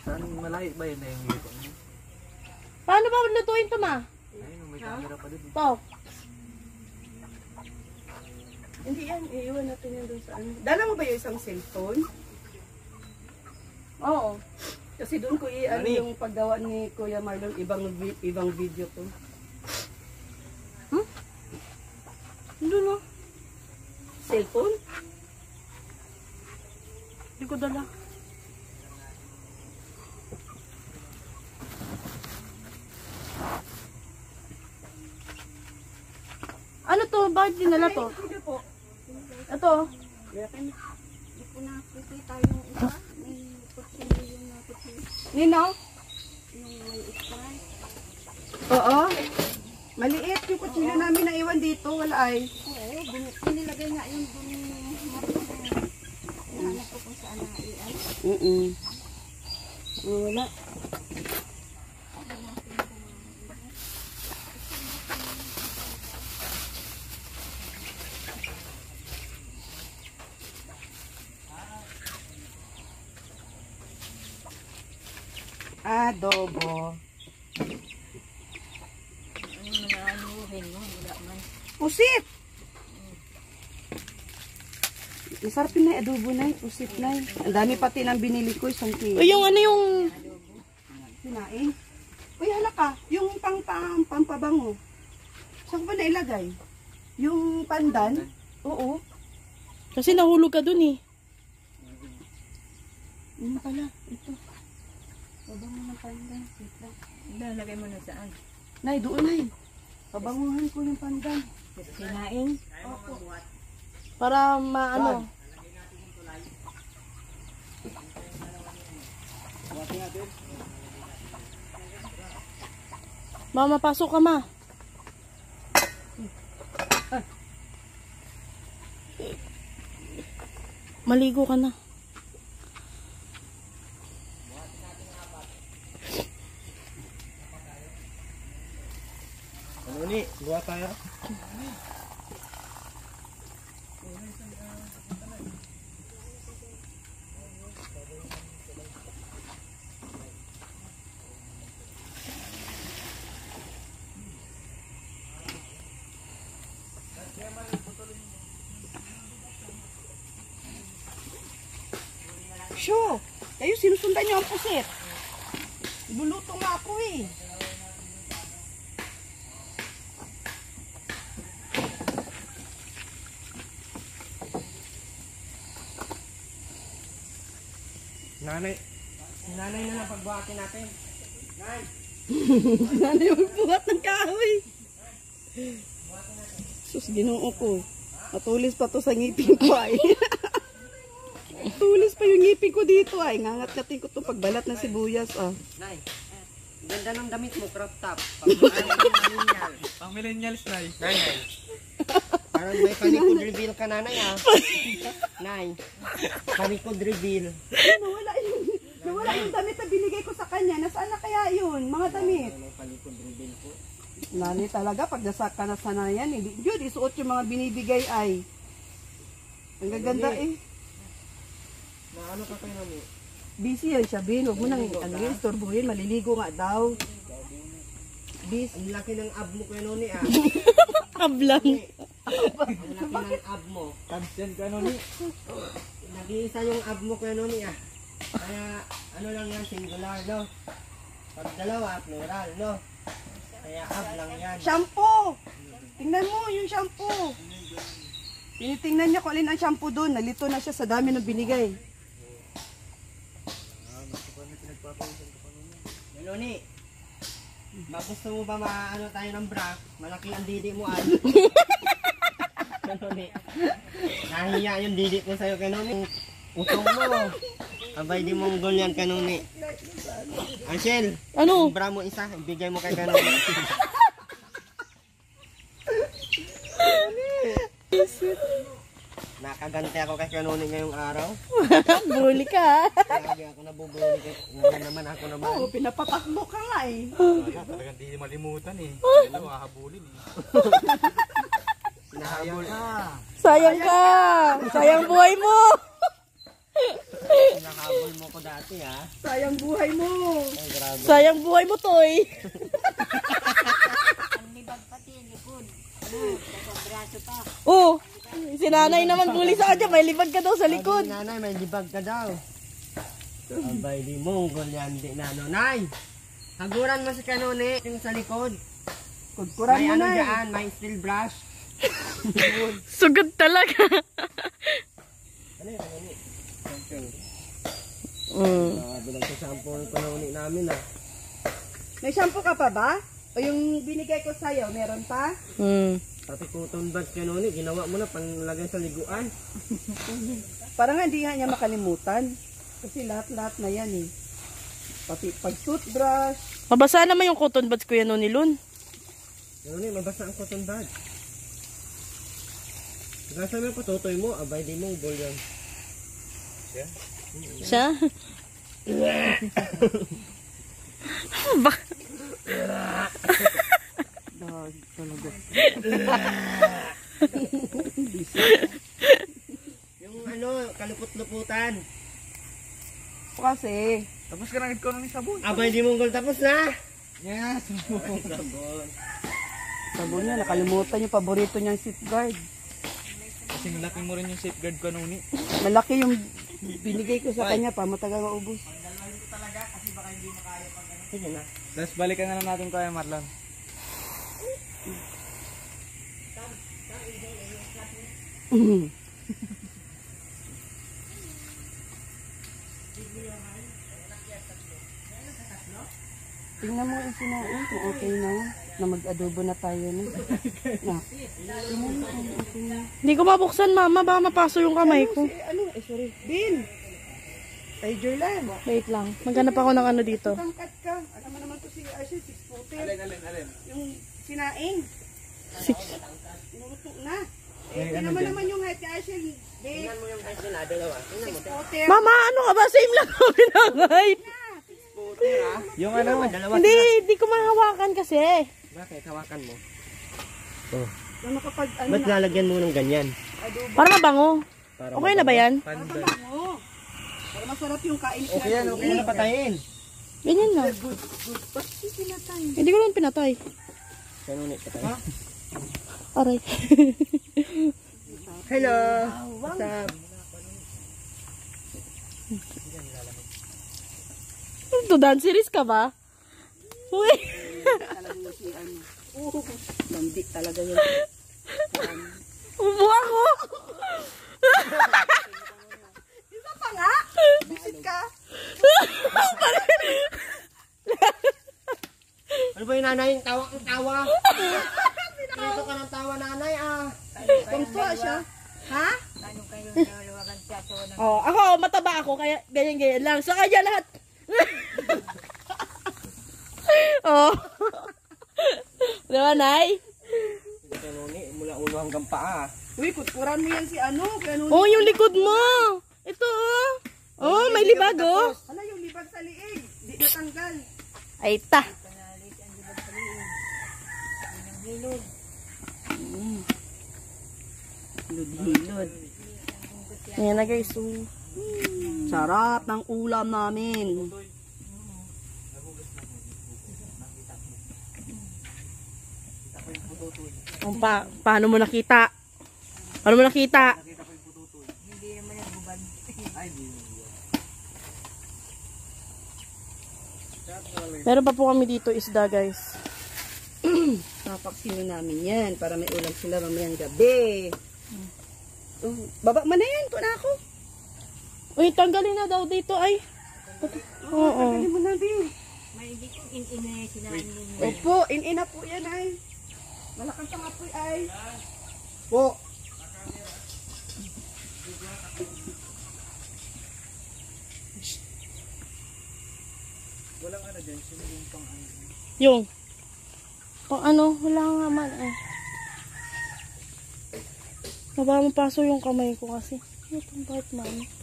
Saan malayo ba yun na yung mo? Paano ba lutuin to, ma? Ayun, may camera pa dun. To. Hindi yan, iiwan natin yan doon sa ano. Dala mo ba yung isang cellphone? Oo. Kasi doon ko i-ano yung paggawa ni Kuya Marlon, ibang ibang video to. Hindi no. Cellphone? Hindi ko dala. Ano to? Bakit dinala to? Po. Ito. Hindi ko nakikita yung iba. May kutsilyo yung nakikita. Nino? Yung. Oo. Maliit yung kutsilyo namin na iwan dito, wala ay. Oo, bin- pinilagay nga yung dun Ano ko kung saan na iyan. Mm Wala. Adobo. Ano mga anuhin mo, wala man. Pusit! Masarap yun na adobo na pusit na Ang dami pati nang binili ko, isang kilo. Yung ano yung... Sinaing. Uy, hala ka. Yung pang, pang pampabango. Saan ko ba nailagay? Yung pandan? Oo. Kasi nahulog ka dun eh. Yun pala. Ito. Pabango ng pandan. Lalagay mo na saan? Nay, doon na Pabanguhan ko yung pandan. Sinaing. Para maano. Mama, pasok ka ma. Maligo ka na. Ano ni? Buha tayo. Sure. Kayo sinusundan niyo ang pusit. Luluto nga ako eh. Nanay. Nanay na lang pagbuhatin natin. Ano yung buhat ng kahoy? Sus, ginoo ko. Matulis pa to sa ngipin ko ay. Tulis pa yung ngipin ko dito ay. Ngangat-ngatin ko to pagbalat ng sibuyas ah. Nay. Ganda ng damit mo, crop top. Pang millennials na eh. Nay, nay. Parang may panikod reveal ka nanay ah. Nay. Panikod reveal. Ano, wala. Nawala yung damit na binigay ko sa kanya. Nasaan na kaya yun? Mga damit. Nani talaga, pag nasa ka na sana yan, hindi yun, isuot yung mga binibigay ay. Ang gaganda eh. Na ano ka kayo noni? Busy yan siya, Bin. Huwag mo nang ano yun, istorbohin. Maliligo nga daw. Busy. Ang laki ng ab mo kayo noni ah. Ablang. Ang laki ng ab mo. Tabsen ka noni. Nag-iisa yung ab mo kayo noni ah. Kaya ano lang yan, singular no? Pag dalawa, plural no? Kaya ab lang yan. Shampoo! Tingnan mo yung shampoo. Tinitingnan niya kung alin ang shampoo doon. Nalito na siya sa dami ng binigay. Noni, ba gusto mo ba maano tayo ng bra? Malaki ang didi mo ay. Noni, nahiya yung didi ko sa'yo kay Noni. Utong mo. Abay di mong gol yan kay Noni. Angel, Ano? yung bra mo isa, ibigay mo kay Noni. Nakaganti ako kay Kanoni ngayong araw. Bully ka. Lagi ako nabubuli kay ngayon naman ako naman. Oo, pinapatakbo ka nga eh. Talagang di malimutan eh. Ano, hahabulin eh. Hinahabol. Sayang ka. Sayang buhay mo. Hinahabol mo ko dati ha. Sayang buhay mo. Ay, grabe. Sayang buhay mo, Toy. Ang libag pati, likod. Ano, braso pa. Oh, si nanay naman bully sa kanya. May libag ka daw sa likod. Sabi ni nanay, may libag ka daw. Abay, di monggol yan, di na nanay. Haguran mo si Kanoni yung sa likod. Kudkuran May mo ano dyan, may steel brush. Sugod talaga. Ano yun, Kanoni? Mm. Grabe lang sa shampoo ng Kanoni namin ah. May shampoo ka pa ba? O yung binigay ko sa'yo, meron pa? Mm. Pati cotton buds Kanoni, ginawa mo na panglagay sa liguan. Para nga hindi nga niya makalimutan. Kasi lahat-lahat na yan eh. Pati pag toothbrush. Mabasa naman yung cotton buds kuya no ni Lun. Kanoni, mabasa ang cotton buds. Gasa mo yung patutoy mo, abay di mo, bol yan. Siya? Bak- Dahil talaga. Yung ano, kalupot-luputan. Kasi, Tapos ka na ko ng sabon. Abay di monggol tapos na. Yes. sabon niya, nakalimutan yung paborito niyang safeguard. Kasing laki mo rin yung safeguard ko nuni. Malaki yung binigay ko sa kanya pa, matagal maubos. Sige na. Tapos balikan na lang natin kaya Marlon. Tingnan mo yung sinain kung okay na, na mag-adobo na tayo na. na. Tingnan mo kung okay na. Hindi ko mabuksan, mama. Baka mapaso yung kamay ko. Eh, ano, eh sorry. Bin! Tay Jerlan. Wait lang. Maghanap ako ng ano dito. Tangkat ka. Alam mo naman to si Archie, six footer. Alin, alin, alin? Yung sinaing. Six. Inuto na. Eh, tingnan mo naman yung height ni. Bin, Tingnan mo yung guys nila, dalawa. Six footer. Mama, ano ka ba? Same lang kami ng height. Puter ha. Yung ano, Dalawa Hindi, hindi ko mahawakan kasi. Bakit? Hawakan mo. Ano kapag, ano Ba't na, lalagyan mo ng ganyan? Para mabango. Okay na ba yan? pandan. ano? Para masarap yung kain siya. Okay yan, okay na patayin. Ganyan lang. Ba't si pinatay? Hindi ko naman pinatay. Saan ulit patayin? Aray. Hello! What's up? Ito, dance series ka ba? Uy. Talagang si ano. Oh, landi talaga yun. Ubo ako. Isa pa nga? Visit ka? Ano ba yung nanay? Tawa ang tawa. Dito ka ng tawa nanay ah. Kungtua siya. Ha? Ano kayo to Oh, ako, mataba ako, kaya ganyan-ganyan lang. Sa kanya lahat. oh. Di ba, Nay? Ito nuni, mula ulo hanggang paa. Uy, kutkuran mo yan si ano. Kaya nung, Oh, yung likod mo. Ito, oh. Oh, may libag, oh. ano yung libag natanggal. Ay ta. Hilod-hilod. Ayan na guys. So, Sarap ng ulam namin. kung pa, paano mo nakita? Paano mo nakita? Meron pa po kami dito isda guys. Papaksino namin yan para may ulam sila mamayang gabi. Oh, baba mo na yan, kuna ako. Uy, tanggalin na daw dito ay. Oo. Hindi mo na din. Opo, in-ina po yan ay. Malakas ang apoy ay. Po. Yung. Pang ano, wala nga man eh. Baba mo paso yung kamay ko kasi. Ano itong bakit mami?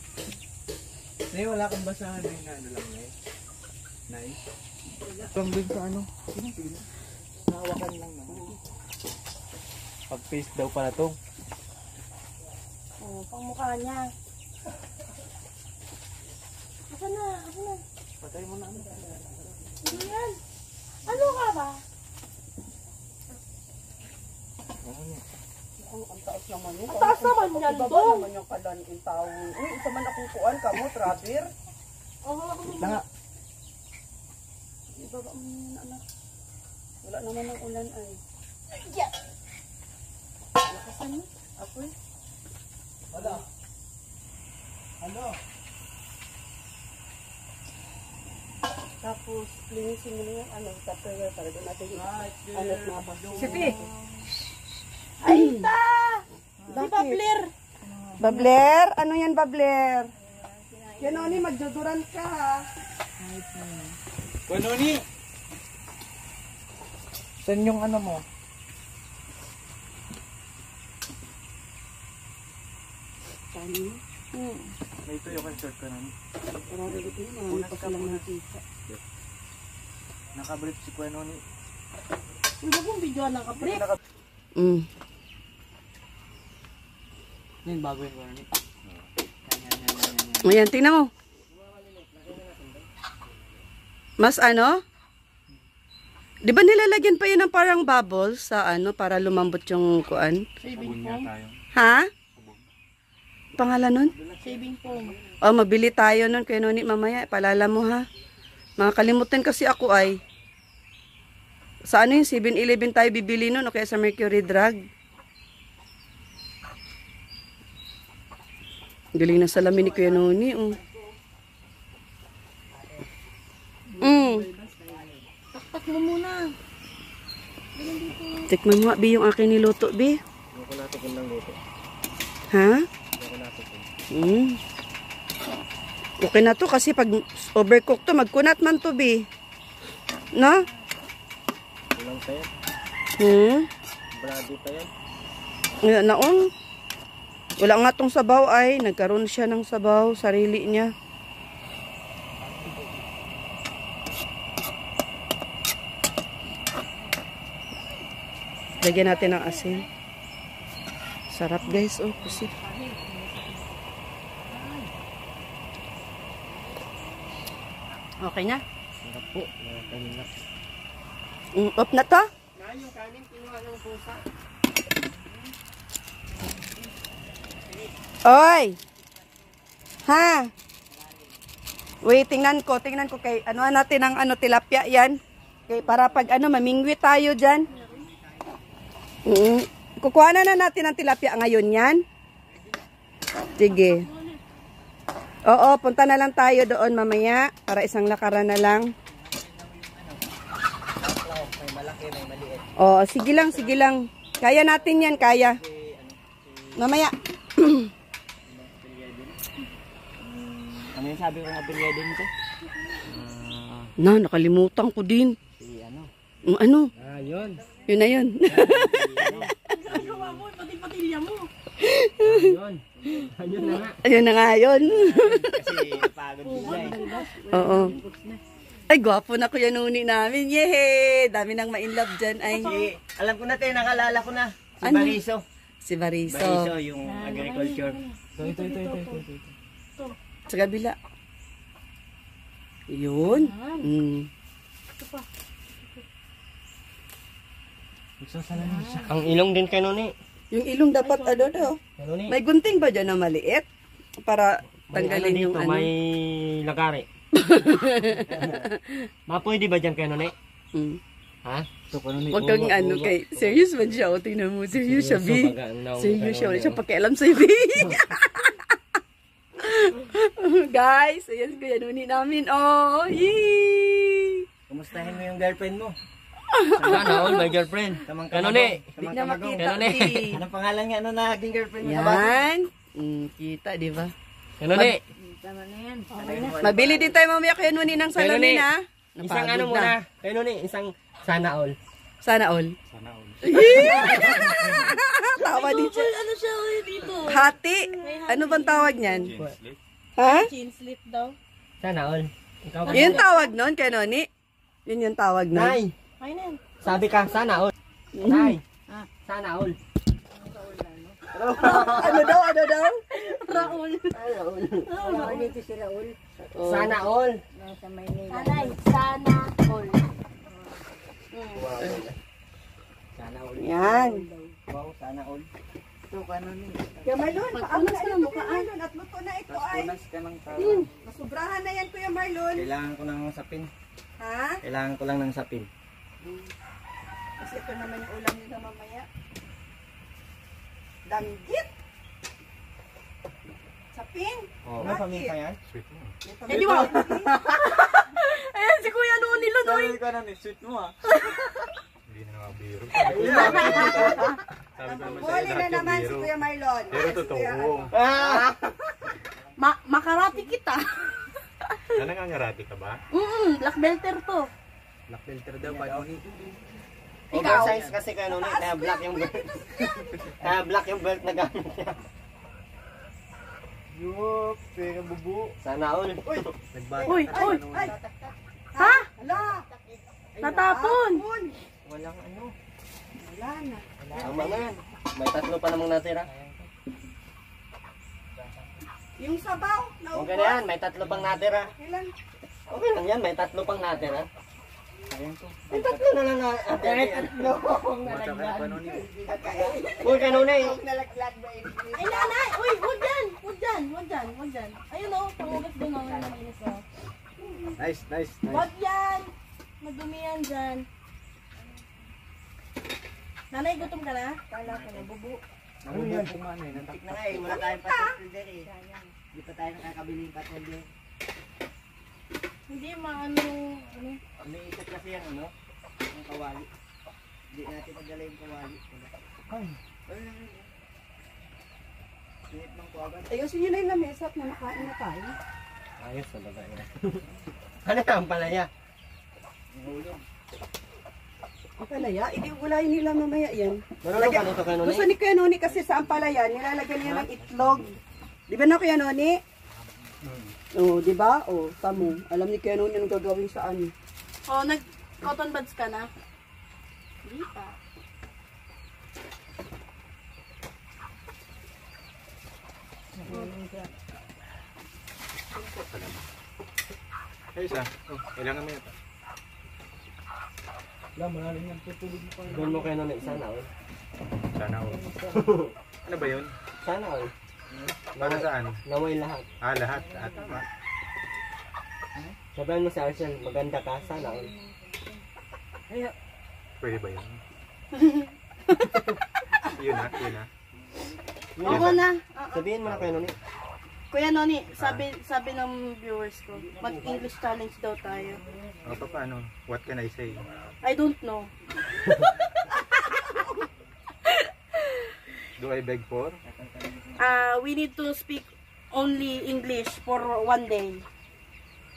Nay, wala kang basahan na yung ano lang, Nay. Nay. Lang din sa ano. Nahawakan lang naman. Pag-paste daw pala to. Oh, pang mukha niya. Asa na? Asa na? Patay mo na ano. Ano yan? Ano ka ba? Ang taas naman yun. Ang taas naman yan, Ibaba Dong. naman yung kalan in taon. Uy, isa man akong kuan ka mo, trapper. Nga. Ibaba mo yun, anak. Wala naman ng ulan ay. Yeah. Lakasan mo. Apoy. Wala. Ano? Tapos, linisin mo na yung ano, tupperware para doon natin yung ano na ba. Sipi! Ay, ta! Di ba, Blair? Babler? Ano yan, Babler? Yan, Oni, magduduran ka, ha? Kuno ni! Saan yung ano mo? May tuyo kang short ka nun. Marami ko din, marami pa silang nakita. Nakabrief si Kuya Noni. Uy, wag mong videoan ng kapre. Mm. Yan, bago yun Kuya Noni. Ayan, tingnan mo. Mas ano? Di ba nilalagyan pa yun ng parang bubbles sa ano para lumambot yung kuan? Saving foam. Ha? Pangalan nun? Saving foam. Oh, mabili tayo nun kay Noni mamaya. Palala mo ha. Makakalimutan kasi ako ay. Sa ano yung 7-Eleven tayo bibili nun o kaya sa Mercury Drug? Galing na salamin ni Kuya Noni. Oh. Mm. Taktak mo muna. Tikman mo, Bi, yung akin niluto, Bi. Yung ko natin kung lang luto. Ha? Yung ko natin kung. Mm. Okay na to kasi pag overcook to, magkunat man to, Bi. No? Kulang pa yan. Hmm? Brado pa yan. Nga naon. Wala nga tong sabaw ay. Nagkaroon siya ng sabaw. Sarili niya. Lagyan natin ng asin. Sarap guys. Oh, pusit. Okay na? Sarap po. Mm, off na to? Oy! Ha? Wait, tingnan ko, tingnan ko kay ano natin ang ano tilapia 'yan. Kay para pag ano mamingwi tayo diyan. Mm. Kukuha na na natin ang tilapia ngayon 'yan. Sige. Oo, punta na lang tayo doon mamaya para isang lakaran na lang. Oo, sige lang, sige lang. Kaya natin yan, kaya. Mamaya. Ano yung sabi ko nga pilihan din ko? Na, nakalimutan ko din. Si ano? Mm, Ano? Ah, yun. Yun na yun. Gawa mo, pati patilya mo. Ah, yun. Ayun na nga. Ayun na nga yun. Kasi napagod siya eh. Oo. Ay, gwapo na kuya nuni namin. Yehey! Dami nang ma-inlove dyan. Ay, Si, alam ko na tayo, nakalala ko na. Si Ano? Bariso. si Bariso. Bariso, yung agriculture. Ito, ito, ito, ito, ito, ito. Sa kabila. Yun. Mm. Ang ilong din kay Noni. Yung ilong dapat ano daw. Noni. May gunting ba dyan na maliit? Para tanggalin ano yung ano. May lagari. Ma, pwede ba dyan kay Noni? Mm. Ha? Paano ni Huwag kang ano kay... Serious man siya. O, tingnan mo. Serious siya, B. Serious siya. Wala ano, siya ano. pakialam sa B. Guys, ayan kuya nuni namin. Oh, yee! Kumustahin mo yung girlfriend mo? Sana all my girlfriend. Kamang Di Kay Noni. na makita, Kay Noni. B. Anong pangalan nga ano naging girlfriend mo? Yan. Mm, kita, di ba? Kay Noni. Mabili din tayo mamaya kuya nuni ng Kay salamin, ha? Isang ano muna. Kay Noni, isang sana all. Sana all. Sana all. Tawa dito. Ano siya uy, dito? Hati. Ano bang tawag niyan? Ha? Chin slip daw. Sana all. Ikaw ba? Yun tawag nun, kay Noni? Yun yung tawag nun? Nay, Ay na yan. sabi ka, sana all. Nay, sana all. ano daw, ano daw? Raul. Sana all. Sanay, sana all. Yan. Wow, sana all. Kuya Marlon, paamas ka ng mukhaan. At luto na ito ay. Punas ka ng tao. Masubrahan na yan, Kuya Marlon. Kailangan ko ng sapin. Ha? Kailangan ko lang ng sapin. Kasi ito naman yung ulam nila mamaya. Danggit. Sapin. Oh. Ano paminta yan? Sweet mo. Eh, di ba? Ayan, si Kuya Nuni Lon, oy. Sabi ka na ni sweet mo ah. Hindi na. Sabi ko naman sa'yo, Huli na lahat yung naman si biro. Kuya Marlon. Pero totoo. Ano. Ma makarati kita. Na nangangarati ka ba? Mm, black belter to. Black filter daw, paano ni? Oversize kasi kay Noni, kaya black yung belt. kaya black yung belt na gamit niya. Yup, pega bubu. Sana all. Nagbata Uy, uy. ano, Ay, Ha? hala. Natapon. Tapon. Walang ano. Wala na. Tama na yan. May tatlo pa namang natira. Yung sabaw, Okay na naubos. yan, may tatlo pang natira. Ilan? Okay lang yan, may tatlo pang natira. May tatlo na lang natira. May tatlo. Bata ka na paano ni? Uy, kanunay. Ay nanay, uy, huwag dyan, huwag dyan, huwag dyan, huwag dyan. Ayun o, pangugas doon o, nalinis o. Nice, nice, nice. Huwag yan, madumi yan dyan. Nanay, gutom ka na? Kala ko na, bubu. Ano yan? Kumano eh, natak. Na nga eh, wala tayong patulder eh. Hindi pa tayo nakakabili ng patulder. Hindi, maano ano, May ikot kasi yung ano, yung kawali. Hindi natin madala yung kawali. Ay, Sinip ng kuwagan. Ayusin nyo na yung lamesa at na nakain na tayo. Ayos sa baga yan. ano ang palaya? Ang palaya, idiugulayin nila mamaya yan. Kanunay? Gusto ni Kuya Noni kasi sa ampalaya, nilalagyan niya ng itlog. Di ba na Kuya Noni? Oo, di ba? Oo, tamo. Alam ni Kuya Noni anong gagawin sa ano. oh, nag, cotton buds ka na? Hindi pa. Ay, isa. Oh, kailangan mo yun. Wala, malalim yan. Tutulog mo pa. Doon mo kayo na sana all. Sana all. ano ba yun? Sana all. Para saan? Naway lahat. Ah, lahat. Lahat pa. Sabihan mo si Arcel, maganda ka, sana all. Pwede ba yun? yun na, yun na. Ako na. Sabihin mo na kayo nun Kuya Noni, sabi sabi ng viewers ko, mag-English challenge daw tayo. O, pa, paano? What can I say? I don't know. Do I beg for? Uh, we need to speak only English for one day.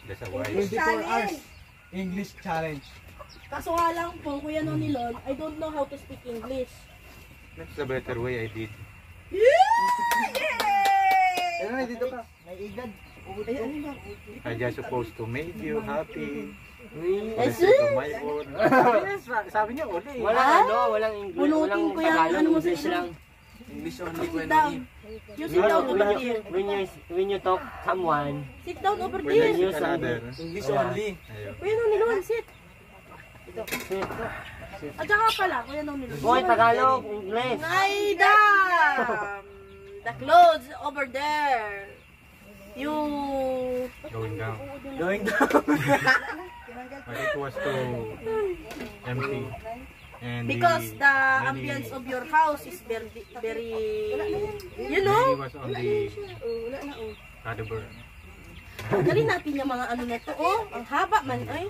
That's a wise. 24 hours. English challenge. Kaso nga lang po, Kuya Noni Lon, I don't know how to speak English. That's the better way I did. Ano na, dito ka. I just supposed to make you happy. Sabi niya, sabi niya uli. Walang ano, walang English, walang Punutin ko yan, ano mo sa lang. English only ko Sit down. You sit down When over you, there. when you, when you talk someone, Sit down over when there. you say, English only. Kuya nung nilon, sit. sit. At saka pala, kuya nung nilon. Boy, Tagalog, English. Ay, damn! The clothes over there. You... Going down. Going down. But it was too empty. And Because the many- ambience of your house is very, very, you know, was on the cadaver. Dali natin yung mga ano na to, oh. Ang haba man, ay.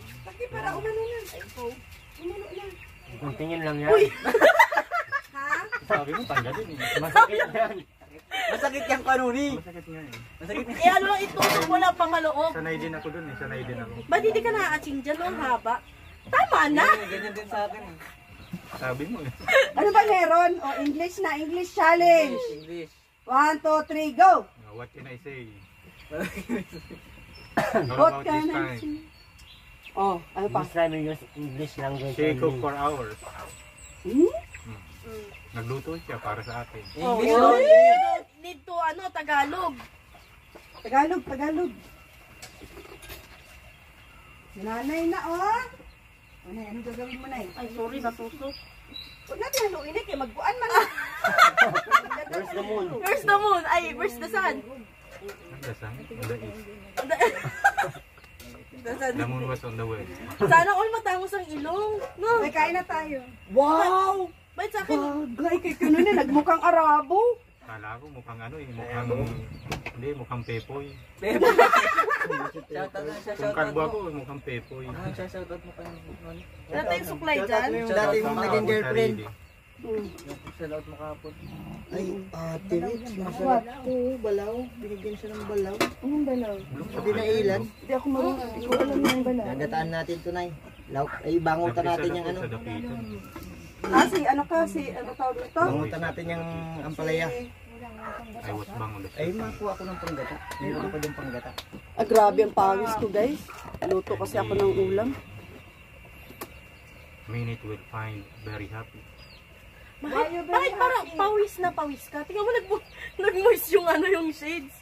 Tingin lang yan. Sabi mo, tanggalin. Masakit yan. Masakit yung kanuni. Masakit nga eh. Masakit na. Eh, ano lang ito, wala pang kaloob. Sanay din ako dun eh. Sanay din ako. Ba't hindi ka na-aching dyan, oh, ang haba? Tama na. Ganyan din sa akin eh. Sabi mo eh. Ano ba meron? O, English na, English challenge. English. One, two, three, go! What can I say? What can I say? Oh, ano pa? This time we use English language. Cooked for hours. Hmm? Nagluto siya para sa atin. Oh, English you don't, need to, ano, Tagalog. Tagalog, Tagalog. Nanay na, oh. O, nay, anong gagawin mo, nay? Ay, sorry, nasusok. Huwag natin haluin eh, kaya magbuan man. Where's the moon? Where's the moon? Ay, where's the sun? The sun the east. The moon was on the west. Sana all matangos ang ilong. No. May kain na tayo. Wow! Ba't sa akin? Bagay, kay kuno na, nagmukhang Arabo. Kala ko mukhang ano eh. Mukhang... Hindi, mukhang pepoy. Shoutout na siya, Kung shoutout kalbo mo. ako, mukhang pepoy. Ah, siya, shoutout mo kayo. Noni. Wala tayong supply dyan. Yung dati mong naging girlfriend. Shoutout mo kahapon. Ay, ate Rich, masarap to. Balaw. Binigyan siya ng balaw. Anong balaw? Sabi na ilan. Hindi ako marunong. Hindi ko alam yung balaw. Nagataan natin to, Nay. Lauk, ay, bangutan natin yung ano. Ah, si ano ka, si ano tawag ito? Bangutan natin yung ampalaya. I was bang ulit. Ay, makuha ako ng panggata. Meron ako din panggata. Ah, grabe ang pawis ko, guys. Luto kasi ako ng ulam. Minute will find very happy. Bakit, bakit parang pawis na pawis ka? Tingnan mo, nag nag-moist yung ano, yung shades.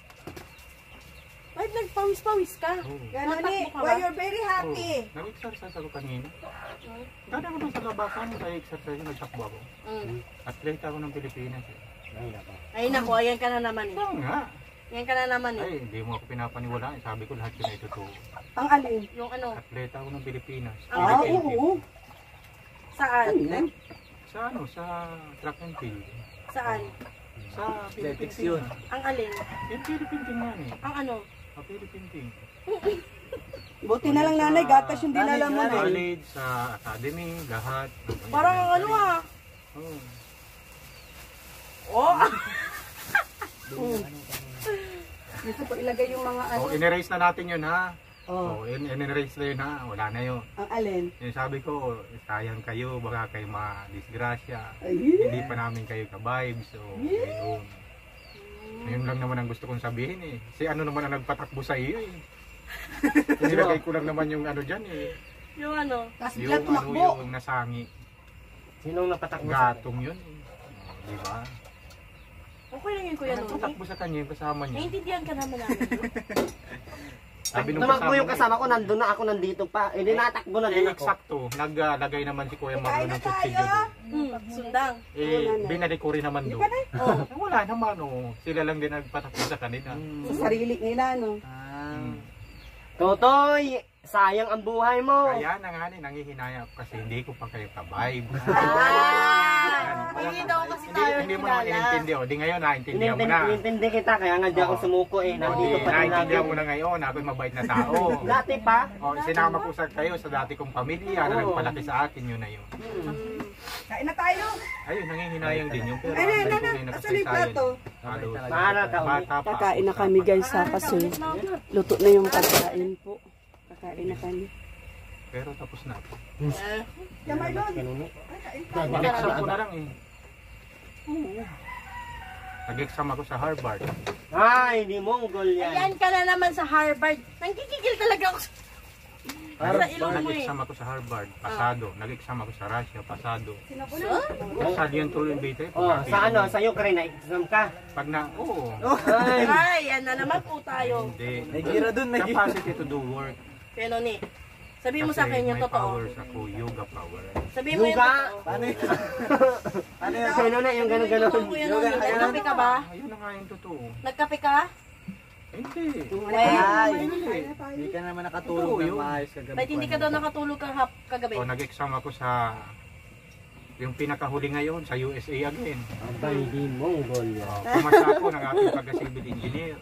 Bakit nagpawis-pawis ka? Oh. Gano'n Natakbo ni, ka why ba? you're very Oh, happy. nag-exercise ako kanina. Ako doon sa labasan, sa exercise, nagtakbo ako. Mm. Athlete ako ng Pilipinas. Eh. Ay, naku, ayan ka na naman eh. Oo nga. Ayan ka na naman eh. Ay, hindi mo ako pinapaniwalaan. Sabi ko lahat yun ay totoo. Ang alin? Yung ano, Atleta ako ng Pilipinas. Ah, field. oo. saan? Sa ano, sa track and field. Saan? Sa Philippine Athletics team. yun. Ang alin? Yung Philippine team yan eh. Ang ano? Sa Philippine team. Buti na lang nanay, gatas yung dinala mo na. College, sa academy, lahat. Parang ang ano ah. Oo. Oh! Dito po ilagay yung mga ano. Oh, in-erase na natin yun ha. Oh, Oh, in- in-erase na yun ha. Wala na yun. ang alin. Yung sabi ko, sayang kayo, baka kayo ma-disgrasya. Ay, Hindi pa namin kayo ka-vibes. So, ayun. Yun lang naman ang gusto kong sabihin eh. Si ano naman ang nagpatakbo sa iyo eh. Nilagay ko lang naman yung ano dyan eh. Yung ano? Tapos Yung bigla ano tumakbo. yung nasangi. Sinong napatakbo sa Gatong yun eh. Di ba? Okay lang yun, Kuya Yung Noni. nagpatakbo sa kanya yung kasama niya. Naiintindihan ka naman namin. Sabi nung Tumakbo yung niya, kasama ko, nandun na ako nandito pa. Eh, di natakbo na Eh, din ako. eksakto. Naglagay naman si Kuya Marlon na ng kutsilyo doon. Hmm, sundang. Eh, binalik ko rin naman doon. Oh. Eh, wala naman oh. Sila lang din nagpatakbo sa kanila. Sa sarili nila, no? Hmm. Totoy, sayang ang buhay mo. Kaya na nga ni, nangihinaya ako kasi hindi ko pa kayo ka-vibe. Ah! Hindi daw kasi hindi, tayo hindi mo naman kilala. inintindi. O, di ngayon, naintindihan mo na. Inintindi kita, kaya nga di ako Oo. sumuko eh. Nandito di, pa rin naintindihan natin. mo na ngayon, ako'y mabait na tao. Dati pa. O, sinama ko sa kayo sa dati kong pamilya na Oo. nagpalaki sa akin, yun na yun. Kain na tayo. Ayun, nangihinayang din yung pero Ay, ay, ang nana, dahil ko asan yung plato? Mahara ka ulit. Kakain na sa- kami guys ha, kasi luto na yung pagkain po. Kakain na kami. Pero tapos na ako. Yamarlon, Nag-exam ko na lang eh. Nag-exam ako sa Harvard. Ay, hindi mo, ugol yan. Ayan ka na naman sa Harvard. Nangkikigil talaga ako. sa- Sa ilong mo eh. Nag-exam ako sa Harvard, pasado. Nag-exam ako sa Russia, pasado. Sinapunan. Pasado yung tuloy dito. Oh, sa ano, sa Ukraine, na-exam ka. Pag na, oo. Ay, Ay, yan na naman po tayo. Hindi. May gira dun, may gira. Capacity to do work. Pero ni, sabihin mo sa akin yung may totoo. powers ako, yoga power. Sabihin mo yung Yoga. totoo. Paano yun? Ano yun? Ano na yung Sabihin mo yung gano'n-gano'n? totoo, Kuya Noni. Nagkape ka ba? Ayun na nga yung totoo. Nagkape ka? Hindi. Ay, Hindi. hindi ka naman nakatulog Oo, ng yun. maayos kagabi. Kahit hindi ka daw nakatulog kang hap kagabi. O, nag-exam ako sa yung pinakahuli ngayon sa USA again. Aba, hindi Mongol. O, pumasa ako ng aking pagka-civil engineer.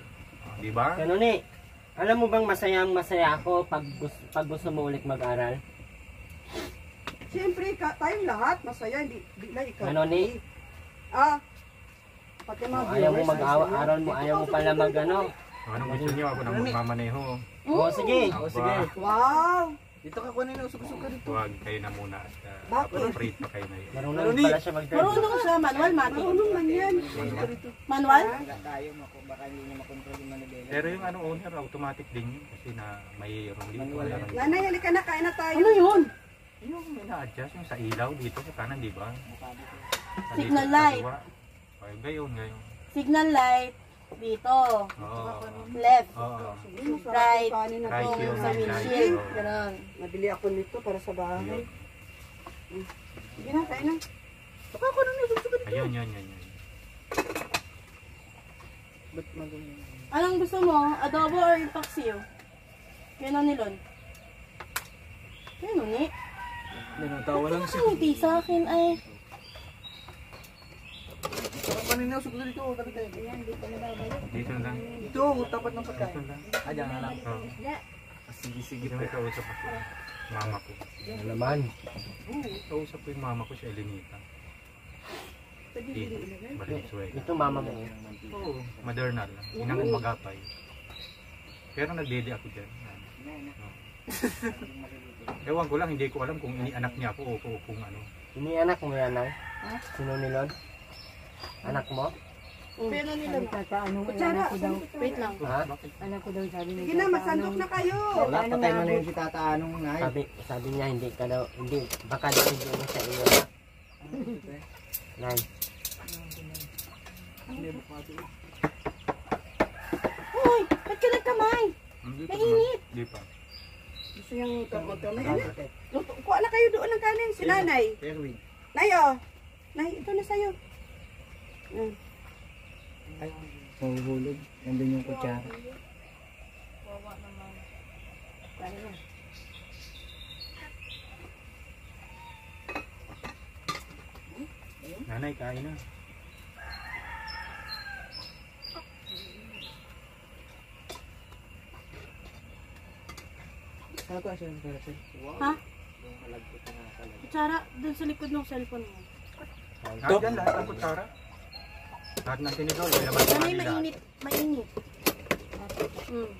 O, di ba? Ganun eh. Alam mo bang masayang masaya ako pag pag gusto mo ulit mag-aral? Siyempre, ka, tayong lahat, masaya, hindi, hindi na ikaw. Ganun eh. Ah, pati mga Ayaw mo mag-aral mo, ayaw mo pala mag ano. O, anong gusto niyo? Ako na magmamaneho. O sige. O, sige. Wow! Dito ka kunin na, usok-usok ka dito. Huwag kayo na muna at uh, Bakit? appropriate pa kayo na yun. Marunong Marunong. pala siya mag-drive. Marunong siya, manual, mati. Marunong man yan. Manual? Pero yung ano owner, automatic din yun kasi na mayroon dito. Wala Nanay, halika na, kain na tayo. Ano yun? Yung ina-adjust yung sa ilaw dito sa kanan, di ba? Sa Signal dito, light. kaliwa. Okay, gayon, gayon. Signal light. Dito. Oo. Left. Oo. Right. Kanin na Right to. yun. Sa windshield. Oo. Ganon. Nabili ako nito para sa bahay. Yun. Sige na, kain na. Ayun, yun, yun, yun. Ba't maganda? Anong gusto mo? Adobo or paksiw? Yan ang nilon. Yan o ni. Nanatawa lang siya. Ang ngiti sa akin ay. Kunin na, usok na dito. Tayo. Dito na lang. Ito, tapat ng Dito pagkain. lang. Ah, na lang. Oo. Sige, sige. Dito may kausap ako. Mama ko. Ano naman? Oo, kausap ko yung mama ko si Elenita. Dito, Valenzuela. Ito mama mo. Oo, Moderna lang. Inang umagapay. Pero nagdede ako dyan. Ewan ko lang, hindi ko alam kung inianak niya ako o kung, kung ano. Ini anak mo yan ay? Sino nilon? Anak mo? Pero nilon. Kutsara. Wait lang. Ha? Sige na, magsandok na kayo. Wala, patay mo na yung si Tata Anong na. Sabi, sabi niya hindi ka daw, hindi, baka daw hindi mo siya iyo. Nay, Uy, ba't ka nagkamay? Mainit. Hindi pa. Gusto niyang kamoto na yan. Luto, kuha na kayo doon ng kanin, si nanay. Erwin. Nay, oh. Nay, ito na sa'yo. Mm. Ay, mahuhulog. Nandun yung kutsara. Nanay, kain na. Ko siya para sir? Ha? Kutsara, dun sa likod ng cellphone mo. Lahat yan, lahat ng kutsara. Lahat ng tinidor, may laman sa Sanay kanila. mainit. Mainit. Hmm.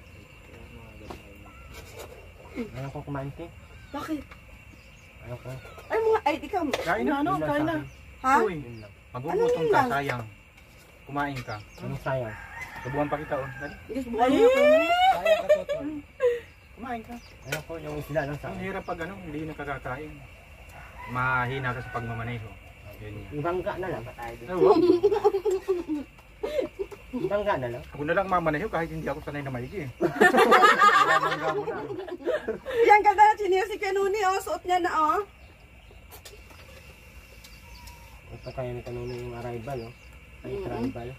ayaw ko kumain te. Bakit? Ayaw ko. Ay, mga, ay, di ka. Kain na, Ano, kain na. Ha? Uy, Ano ka, sayang. Kumain ka. Anong sayang? Subukan pa kita, oh. Dali, Yes, buwan ako. Kaya ka to. Kumain ka. Ayaw ko yung isla lang sa Ang akin. hirap pag ano, hindi nakakakain. Mahina ka sa pagmamaneho. Yun yun. Ibangga na lang. Ay, wag. Ibangga na lang. Ako na lang mamaneho kahit hindi ako sanay na maigi. Mamangga mo na. Yan, ganda na chiniyo si Kanuni, oh. Suot niya na, oh. Ito kaya ni kanino yung arrival, oh. Ay, arrival.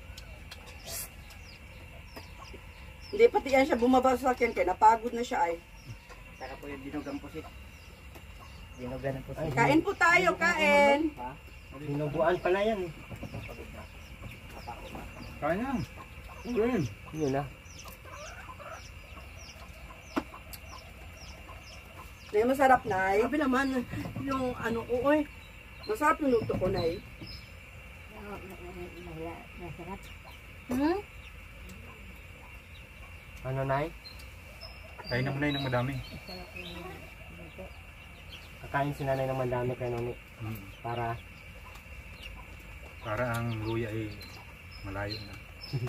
Hindi, pati yan siya bumaba sa akin, kaya napagod na siya, ay. Saka po yung dinugang pusit. Dinugan ng pusit. Kain po tayo, kain. Dinuguan pala yan. Kain na. Kain. Yun na. Nay, masarap, Nay. Sabi naman, yung ano ko, oy. Masarap yung luto ko, Nay. Hmm? Ano, Nay? Kain na muna ng madami. Kakain si nanay ng mandami kay Noni. Mm. Para Para ang luya ay malayo na.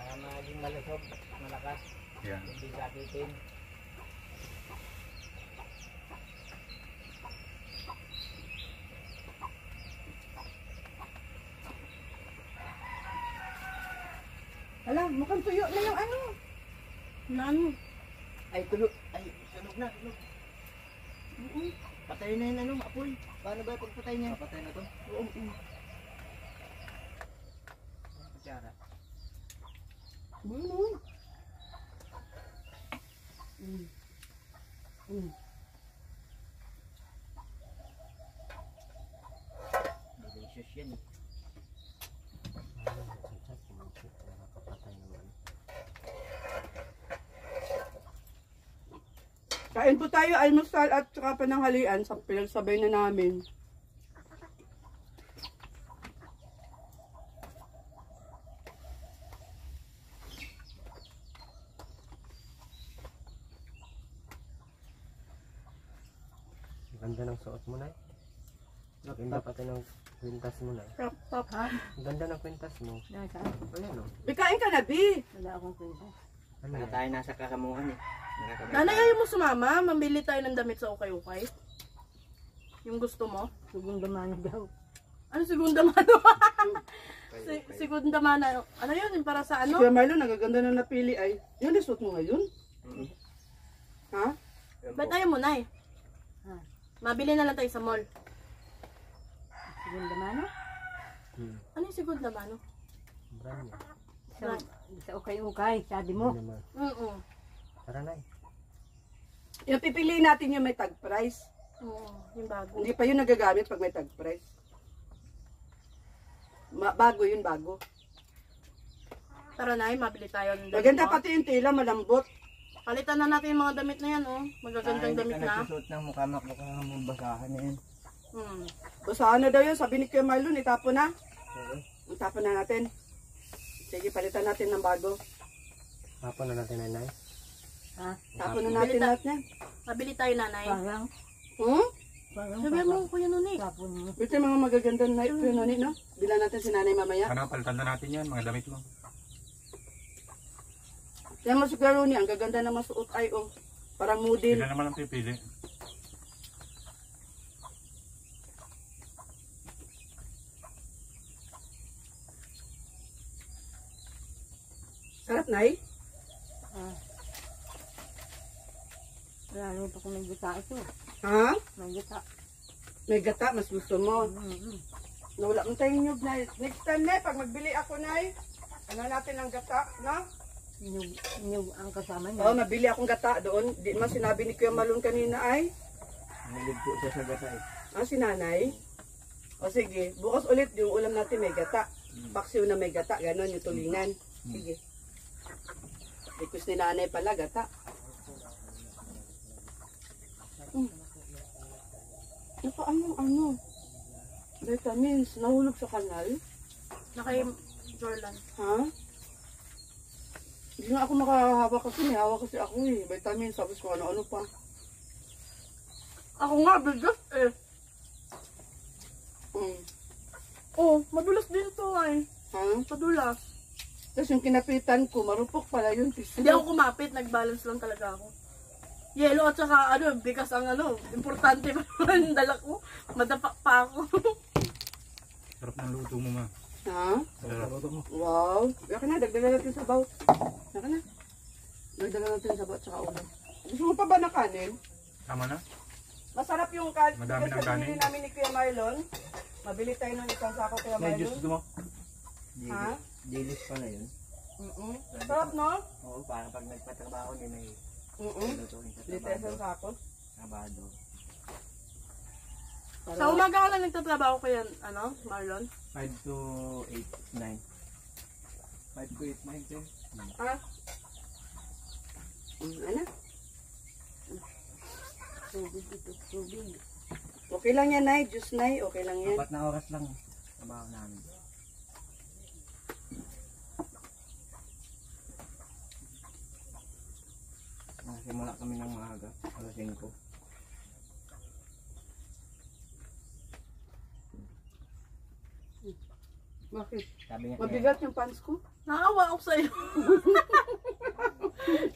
Para maging malusog, malakas, Yan. hindi sakitin. Mukhang tuyo na yung ano. Na ano? Ay, tulog. Ay, sunog na, sunog. Patay na yung ano, apoy. Paano ba pagpatay niya? Patay na to? Oo. Kutsara. Ano? Mm. Mm. Delicious yan eh. Kain po tayo almusal at saka pananghalian sa pinagsabay na namin. Ganda ng suot mo, Nay. Ganda pati ng kwintas mo, Nay. Top, top. Ha? Ganda ng kwintas mo. Ayan o. Ikain ka na, Bi. Wala akong kwenta. Ano yan? tayo nasa kakamuhan eh. Nanay, ayaw mo sumama? Mamili tayo ng damit sa ukay-ukay. Yung gusto mo? Segunda mano daw. Ano segunda mano? si, segunda mano. Ano yun? Yung para sa ano? Kuya Marlon, nagaganda na napili ay. Yan, isuot mo ngayon. Ha? Ba't ayaw mo, Nay? Ha? Mabili na lang tayo sa mall. Segunda mano? Hmm. Ano yung segunda mano? Brand niya. Sa, sa ukay-ukay, sabi mo. Ano naman? Oo. Tara, Nay. Yung pipiliin natin yung may tag price. Oo, yung bago. Hindi pa yun nagagamit pag may tag price. Ma- bago yun, bago. Tara, Nay, mabili tayo ng damit Maganda mo. pati yung tila, malambot. Palitan na natin yung mga damit na yan, oh. Magagandang damit na. nagsusuot ng mukha mukha mong basahan na yan. Hmm. Basahan na daw yun, sabi ni Kuya Marlon, itapon na. Itapon na natin. Sige, palitan natin ng bago. Hapon na natin, Nay. Ha? Tapon na natin lahat yan. Mabili tayo, Nanay. Parang, Hmm? parang, Sabi mo, Kuya Nuni. Tapon mo. Ito yung mga magaganda na ito yun, no? Bilan natin si nanay mamaya. Ano, palitan na natin yan, mga damit mo. Yan mo si Rooney, ang gaganda na masuot ay, oh. Parang model. Sila naman ang pipili. Sarap, Nay. Lalo pa kung may gita ito. Ha? May gita. May gata, mas gusto mo. Mm-hmm. Nawala mo tayong nyug, Nay. Next time, Nay, pag magbili ako, Nay, ano natin ang gata, no? Inyog, inyog ang kasama niya. Oo, mabili akong gata doon. Di naman sinabi ni Kuya Malun kanina ay, Nalib po siya sa gasay. ah, si nanay. O sige, bukas ulit yung ulam natin may gata. Paksiw na may gata, ganon yung tulingan. Sige. Request ni nanay pala, gata. Mm. Naka ano, ano? Vitamins, nahulog sa kanal. Na kay Jordan. Ha? Hindi nga ako makahawak kasi, may hawak kasi ako eh. Vitamins, sabi ko ano-ano pa. Ako nga, bigas eh. Mm. Oh, madulas din to ay. Ha? Madulas. Tapos yung kinapitan ko, marupok pala yun. Tissue. Hindi ako kumapit, nag-balance lang talaga ako. Yellow at saka ano, bigas ang ano, importante pa naman dala ko. Madapa pa ako. Sarap ng luto mo, ma. Ha? Sarap. Wow. Yaka na, dagdagan natin sa baw. Yaka na. Dagdagan natin sa baw at saka ulam. Gusto mo pa ba na kanin? Tama na? Masarap yung kanin. Madami ng Kasi kanin. binili namin ni Kuya Marlon. Mabili tayo ng isang sako Kuya Marlon. mo? Ha? Dilis pa na yun. Mm-mm. Sarap, no? Oo, para pag nagpatrabaho ni may Mm-mm. lutuin sa. Trabado. Sa umaga ka lang nagtatrabaho ko yan, ano, Marlon? 5 to 8, 9. 5 to 8, 9, 10. Ha? Mm, ano? Tubig ito, tubig. Okay lang yan, Nay. Juice, Nay. Okay lang yan. Apat na oras lang trabaho namin. Nakasimula kami ng maaga, alas 5. Bakit? Sabi niya, Mabigat yung pants ko. Naawa ako sa'yo.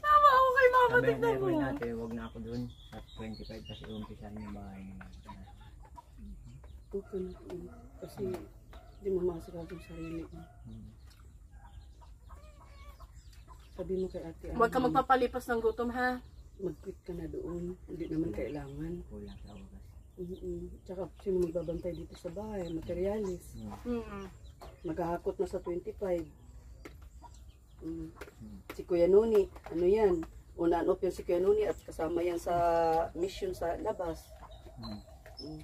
Naawa ako kay mama, sabi niya, tignan mo. "Ewan natin, huwag na ako dun. Sa 25 kasi umpisan yung bahay niya. Okay na. Kasi hindi mo masigado yung sarili mo. Sabi mo kay ate, Huwag ka magpapalipas ng gutom ha. mag-quit ka na doon. Hindi naman kailangan. Kulang sa oras. Mm-mm. Tsaka sino magbabantay dito sa bahay? Materialis. Mm-mm. Maghahakot na sa 25. Mm. Si Kuya Nuni, ano yan? Unaan up yan si Kuya Nuni at kasama yan sa mission sa labas. Hmm. Mm.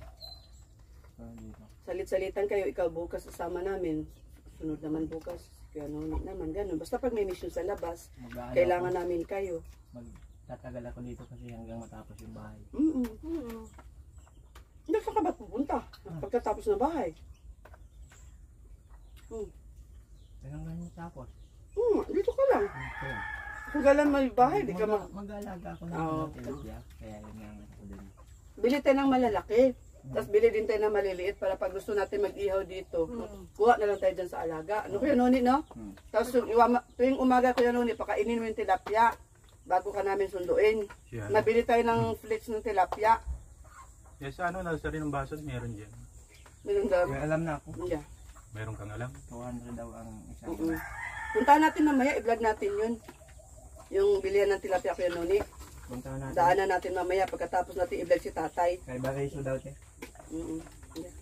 Ah. Salit-salitan kayo, ikaw bukas kasama namin. Sunod naman bukas, Nuni naman. Ganun. Basta pag may mission sa labas, Mag-aano kailangan ako, namin kayo. Magtatagal ako dito kasi hanggang matapos yung bahay. Mm-mm. Mm-mm. Hindi ka ka ba pupunta? Pagkatapos ng bahay. Hanggang ganyan tapos. Hmm, dito ka lang. Okay. Kung galan may bahay, di ka mag... Mag- mag-aalaga ako ng Oo. mga tilapia. Kaya yun nga ako din. Bili tayo ng malalaki. Tapos bili din tayo ng maliliit para pag gusto natin mag-ihaw dito. Kuha na lang tayo dyan sa alaga. Ano kuya Noni, no? Hmm. Tapos yung iwama- tuwing umaga kuya Noni, pakainin mo yung tilapia bago ka namin sunduin. Yan. Nabili tayo ng flakes ng tilapia. Yes, ano, nasa rin ng baso, meron dyan. Meron daw. Kaya alam na ako. Yeah. Meron kang alam. 200 daw ang isang. Mm-mm. Puntahan natin mamaya, i-vlog natin yun. Yung bilihan ng tilapia kuya Noni. Punta natin. Daanan natin mamaya pagkatapos natin i-vlog si tatay. Kay Bariso daw, te. Mm-mm. Yeah.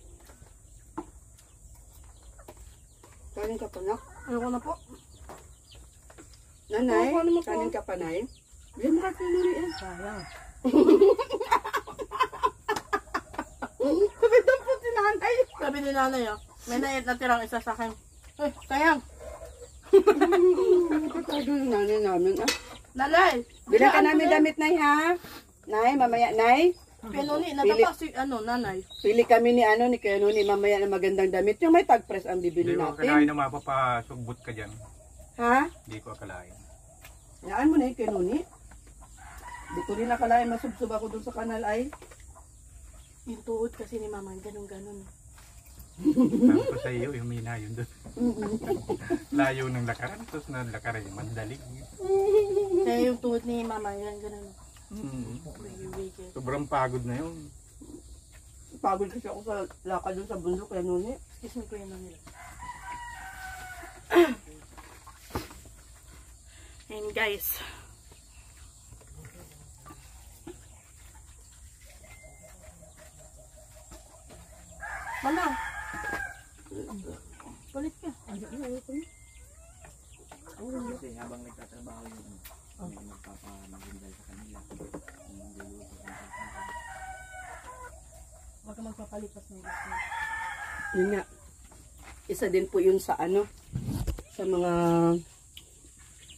Kanin ka pa na? Ayoko na po. Nanay, mo po. kanin ka pa, Nay? Bigyan mo ka pinuri eh. Sayang. Sabi daw po si nanay. Sabi ni nanay oh. May nait na tirang isa sa akin. Ay, sayang. Pagkado yung nanay namin ah. Nanay! Bilang ka namin na. damit, Nay ha? Nay, mamaya, Nay. Pinuni, Pili- natapa si ano, nanay. Pili kami ni ano, ni Kuya Nuni, mamaya na magandang damit. Yung may tag press ang bibili Hindi ko akalain natin. na mapapasugbot ka dyan. Ha? Hindi ko akalain. Yaan mo na yung Kuya Nuni. Di ko rin nakalain masubsob ako dun sa kanal ay. Yung tuhod kasi ni mama, ganun-ganun. Ko sa iyo, yung mina yun doon. Layo ng lakaran, tapos na lakaran yung mandaling. Kaya yung tuhod ni mama, yan, ganun. Mm. Sobrang pagod na yun. Pagod kasi ako sa lakad dun sa bundok, Kuya Nuni. Excuse me, kuya nila. And guys, Mama! Palit ka. Kasi habang nagtatrabaho yung ano, yung magpapamagindal sa kanila. Yung luluto sa kanila. Huwag ka magpapalipas ng gusto. Yun nga. Isa din po yun sa ano, sa mga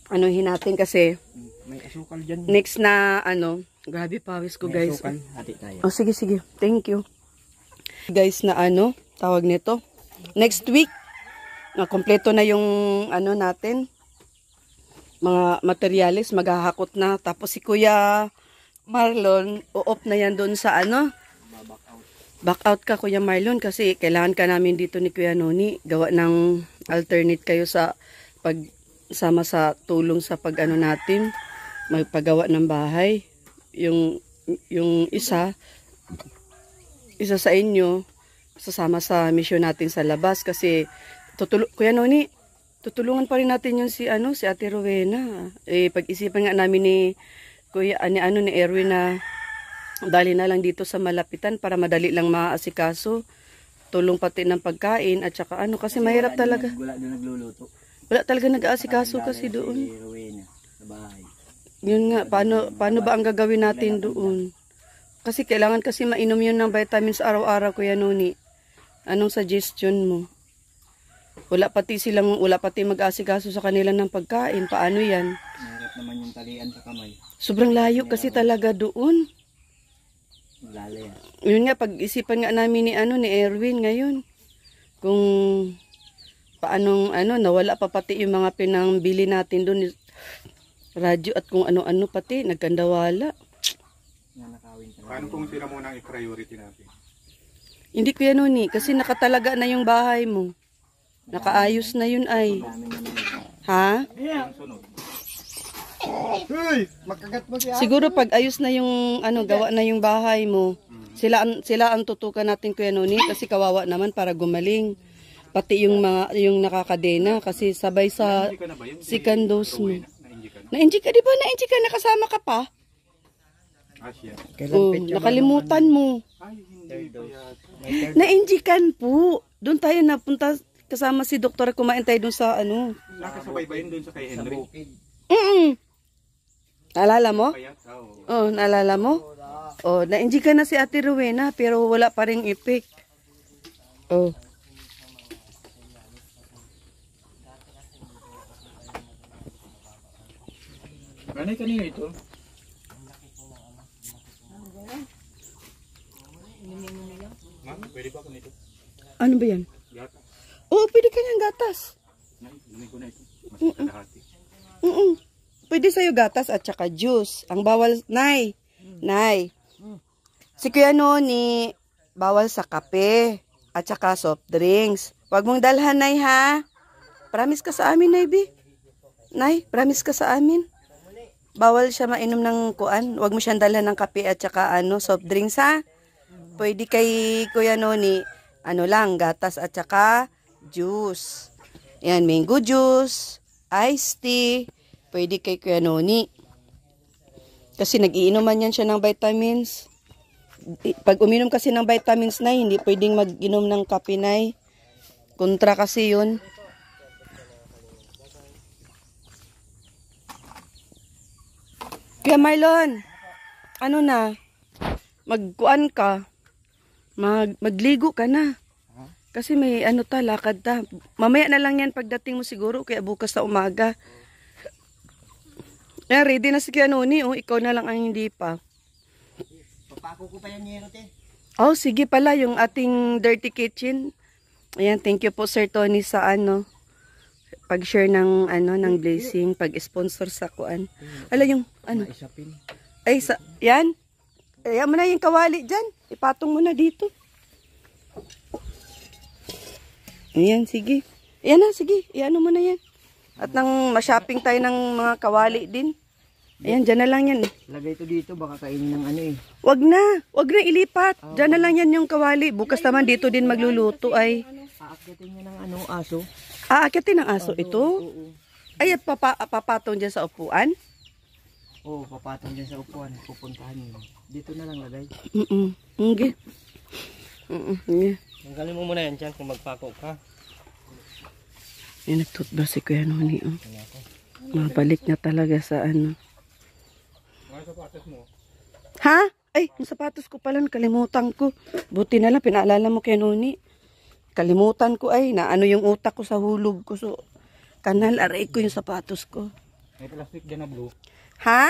anuhin natin kasi May asukal dyan. next na ano, grabe pawis ko May guys. asukal. Hati tayo. Oh, sige, sige. Thank you. Guys, na ano, tawag nito. Next week, na kompleto na yung ano natin, mga materials, maghahakot na. Tapos si Kuya Marlon, o-off na yan doon sa ano. Back out ka, Kuya Marlon, kasi kailangan ka namin dito ni Kuya Noni. Gawa ng alternate kayo sa pag sama sa tulong sa pag ano natin, magpagawa ng bahay. Yung yung isa isa sa inyo sasama sa mission natin sa labas kasi tutul Kuya Noni, tutulungan pa rin natin yung si ano si Ate Rowena. Eh pag-isipan nga namin ni Kuya ani ano ni Erwin na dali na lang dito sa malapitan para madali lang maasikaso. Tulong pati ng pagkain at saka ano kasi mahirap talaga. Wala doon nagluluto. Wala talaga nag-aasikaso kasi Si doon. Rowena sa bahay. Yun nga, paano, paano ba ang gagawin natin doon? Kasi kailangan kasi mainom yun ng vitamins araw-araw, Kuya Nuni. Anong suggestion mo? Wala pati silang, wala pati mag-asikaso sa kanila ng pagkain. Paano yan? Mahirap naman yung talian sa kamay. Sobrang layo kasi talaga doon. Lalaya. Yun nga, pag-isipan nga namin ni, ano, ni Erwin ngayon. Kung paanong, ano, nawala pa pati yung mga pinangbili natin doon. Radyo at kung ano-ano pati, nagkandawala. Paano kung sila muna ang i-priority natin? Hindi Kuya Nuni, kasi nakatalaga na yung bahay mo. Nakaayos na yun ay. Ha? Sunod. Uy! Makagat mo siya. Siguro pag ayos na yung ano gawa na yung bahay mo, sila ang sila ang tutukan natin Kuya Nuni kasi kawawa naman para gumaling. Pati yung mga yung nakakadena kasi sabay sa second dose mo. Na-inject ka, di ba? Na-enjoy ka, nakasama ka pa. Ah. Oh, nakalimutan mo. Na-enjoy po. Doon tayo napunta kasama si doktor kumain tayo doon sa ano. Nakasabay ba yun doon sa kay Henry? Mm Naalala mo? Oo. Oh, naalala mo? Oh, na-enjoy ka na si Ate Rowena pero wala pa ring effect. Oh. Ganay kanina ito. Ma'am, pwede ba ako nito? Ano ba yan? Gata. Oh, pwede ka niyang gatas. Inumin ko na ito. Mas kalahati. Mm Pwede sa'yo gatas at saka juice. Ang bawal, Nay. Nay. Si Kuya Noni, bawal sa kape at saka soft drinks. Huwag mong dalhan, Nay, ha? Promise ka sa amin, Nay, B. Nay, promise ka sa amin. Bawal siya mainom ng kuan. Huwag mo siyang dalhan ng kape at saka ano, soft drinks, ha? Pwede kay Kuya Noni, ano lang, gatas at saka juice. Yan, mango juice, iced tea, pwede kay Kuya Noni. Kasi nag-iinuman yan siya ng vitamins. Pag uminom kasi ng vitamins na, hindi pwedeng mag-inom ng kape na. Kontra kasi yun. Kuya Marlon, ano na? Magkuan ka. Mag, magligo ka na. Kasi may ano ta, lakad ta. Mamaya na lang yan pagdating mo siguro, kaya bukas sa umaga. Yan, ready na si Kianoni, oh. Ikaw na lang ang hindi pa. Papako ko pa yan niya, te. Oh, sige pala, yung ating dirty kitchen. Ayan, thank you po Sir Tony sa ano, pag-share ng ano ng blessing, pag-sponsor sa kuan. Ala yung ano? Ay, sa, yan. Ayan mo na yung kawali dyan. Ipatong mo na dito. Ayan, sige. Ayan na, sige. Iano mo na yan. At nang ma-shopping tayo ng mga kawali din. Ayan, dyan na lang yan. Lagay ito dito, baka kainin ng ano eh. Wag na. Wag na ilipat. Dyan na lang yan yung kawali. Bukas naman dito din magluluto ay. Aakyatin niya ng ano, aso. Aakyatin ng aso ito. Oo. Ay, at papa, papatong dyan sa upuan. Oo, papatong dyan sa upuan. Pupuntahan niyo. Dito na lang lagay. Mm-mm. Okay. Mm-mm. Yeah. Tanggalin mo muna yan dyan kung magpako ka. Yan, nagtoothbrush si Kuya Noni. Oh. Mabalik na talaga sa ano. Ha? Ay, yung sapatos ko pala, kalimutan ko. Buti na lang, pinaalala mo kay Noni. Kalimutan ko ay, na ano yung utak ko sa hulog ko. So, kanal, aray ko yung sapatos ko. May plastic dyan na blue. Ha?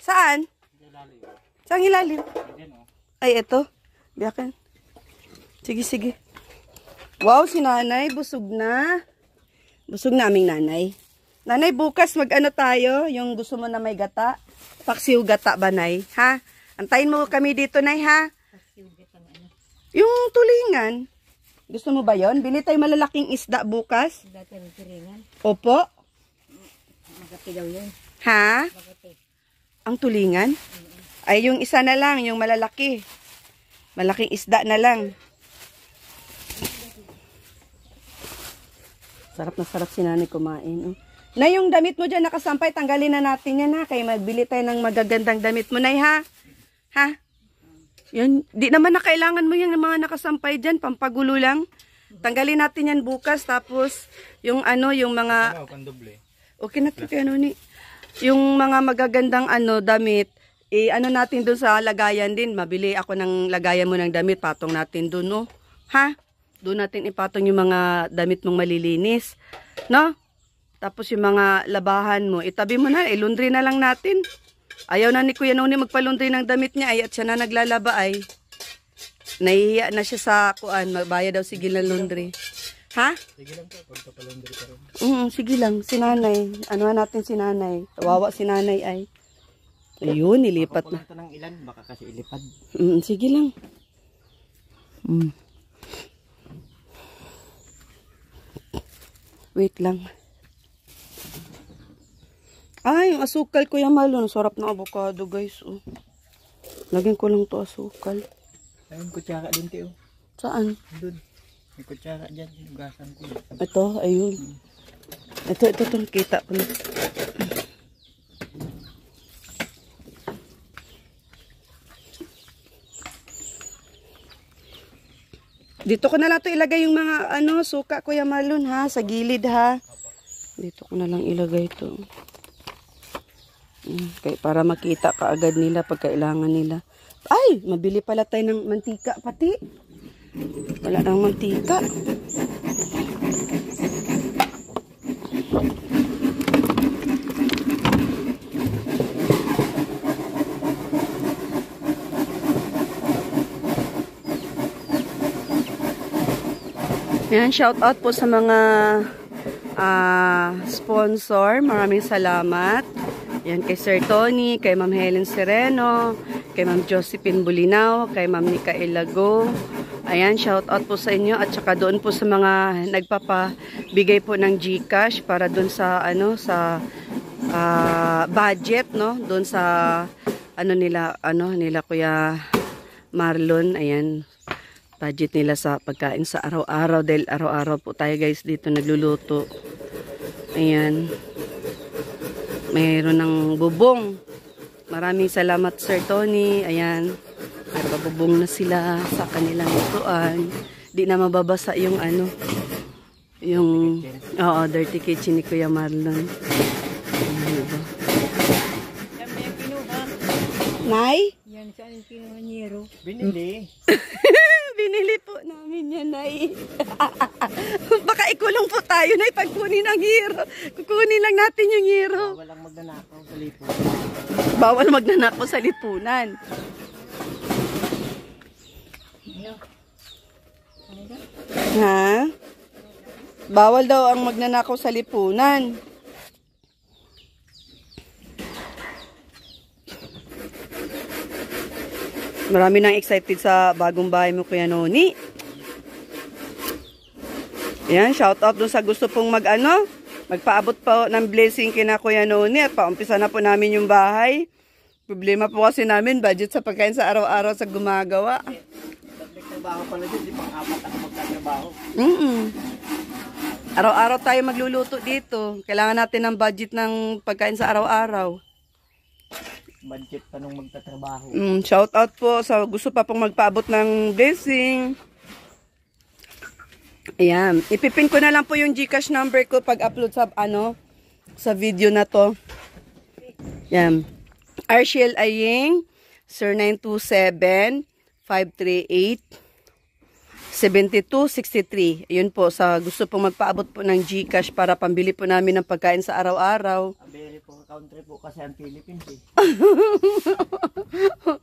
Saan? Saan ilalim? Ay, ito. Biyakan. Sige, sige. Wow, si nanay, busog na. Busog na aming nanay. Nanay, bukas mag-ano tayo, yung gusto mo na may gata. Paksiw gata ba, nay? Ha? Antayin mo kami dito, nay, ha? Yung tulingan. Gusto mo ba yon? Bili tayo malalaking isda bukas. Opo. Ha? Ang tulingan? Ay, yung isa na lang, yung malalaki. Malaking isda na lang. Sarap na sarap si nanay kumain. Oh. Na yung damit mo dyan nakasampay, tanggalin na natin yan ha. Kaya magbili tayo ng magagandang damit mo, Nay, ha? Ha? Yan, di naman na kailangan mo yung mga nakasampay dyan, pampagulo lang. Tanggalin natin yan bukas, tapos yung ano, yung mga. Okay na to kaya ano ni. Yung mga magagandang ano damit, eh ano natin doon sa lagayan din. Mabili ako ng lagayan mo ng damit, patong natin doon, no? Ha? Doon natin ipatong yung mga damit mong malilinis. No? Tapos yung mga labahan mo, itabi mo na, ilundri na lang natin. Ayaw na ni Kuya Noni magpalundri ng damit niya ay at siya na naglalaba ay. Nahihiya na siya sa kuan, magbayad daw sige ng laundry. Ha? Sige lang po, pagpapalundri ka rin. Mm, sige lang, si nanay. Ano natin si nanay? Kawawa si nanay ay. Ayun, nilipat na. Ito ng ilan, baka kasi ilipad. Mm, sige lang. Mm. Wait lang. Ay, yung asukal ko yung malo. Sarap ng avocado, guys. Oh. Lagyan ko lang to asukal. Ayun, kutsara din, Teo. Saan? Doon. May kutsara dyan, hugasan ko. Ito, ayun. Ito, ito, ito. Kita ko na. Dito ko na lang to ilagay yung mga ano, suka Kuya Marlon ha, sa gilid ha. Dito ko na lang ilagay to. Mm, kaya para makita kaagad nila pag kailangan nila. Ay, mabili pala tayo ng mantika pati. Wala nang mantika. Yan, shout out po sa mga ah, sponsor. Maraming salamat. Yan kay Sir Tony, kay Ma'am Helen Sereno, kay Ma'am Josephine Bulinaw, kay Ma'am Nicaela Go. Ayan, shout out po sa inyo at saka doon po sa mga nagpapabigay po ng GCash para doon sa ano sa ah, budget no, doon sa ano nila ano nila Kuya Marlon, ayan budget nila sa pagkain sa araw-araw dahil araw-araw po tayo guys dito nagluluto. Ayan. Mayroon ng bubong. Maraming salamat Sir Tony. Ayan. Nagpabubong na sila sa kanilang lutuan. Di na mababasa yung ano. Yung oo, dirty kitchen ni Kuya Marlon. Ayan, diba? Nay? Yung kinuha Binili. Binili po namin yan, Nay. Baka ikulong po tayo, Nay, pag kunin ang hero. Kukunin lang natin yung hero. Walang magnanakaw sa lipo. Bawal magnanakaw sa lipunan. Ha? Bawal daw ang magnanakaw sa lipunan. Marami nang excited sa bagong bahay mo, Kuya Noni. Yan, shout out dun sa gusto pong mag ano, magpaabot po ng blessing kina Kuya Noni at paumpisa na po namin yung bahay. Problema po kasi namin, budget sa pagkain sa araw-araw sa gumagawa. Nagtrabaho pala dyan, di pang apat ako magtatrabaho. Mm Araw-araw tayo magluluto dito. Kailangan natin ng budget ng pagkain sa araw-araw. Budget pa nung magtatrabaho. Mm, shout out po sa gusto pa pong magpaabot ng blessing. Ayan. Ipipin ko na lang po yung Gcash number ko pag upload sa ano sa video na to. Yan. Arshel Aying, Sir 927 538 7263. Ayun po, sa gusto pong magpaabot po ng Gcash para pambili po namin ng pagkain sa araw-araw. Very po country po kasi ang Philippines eh.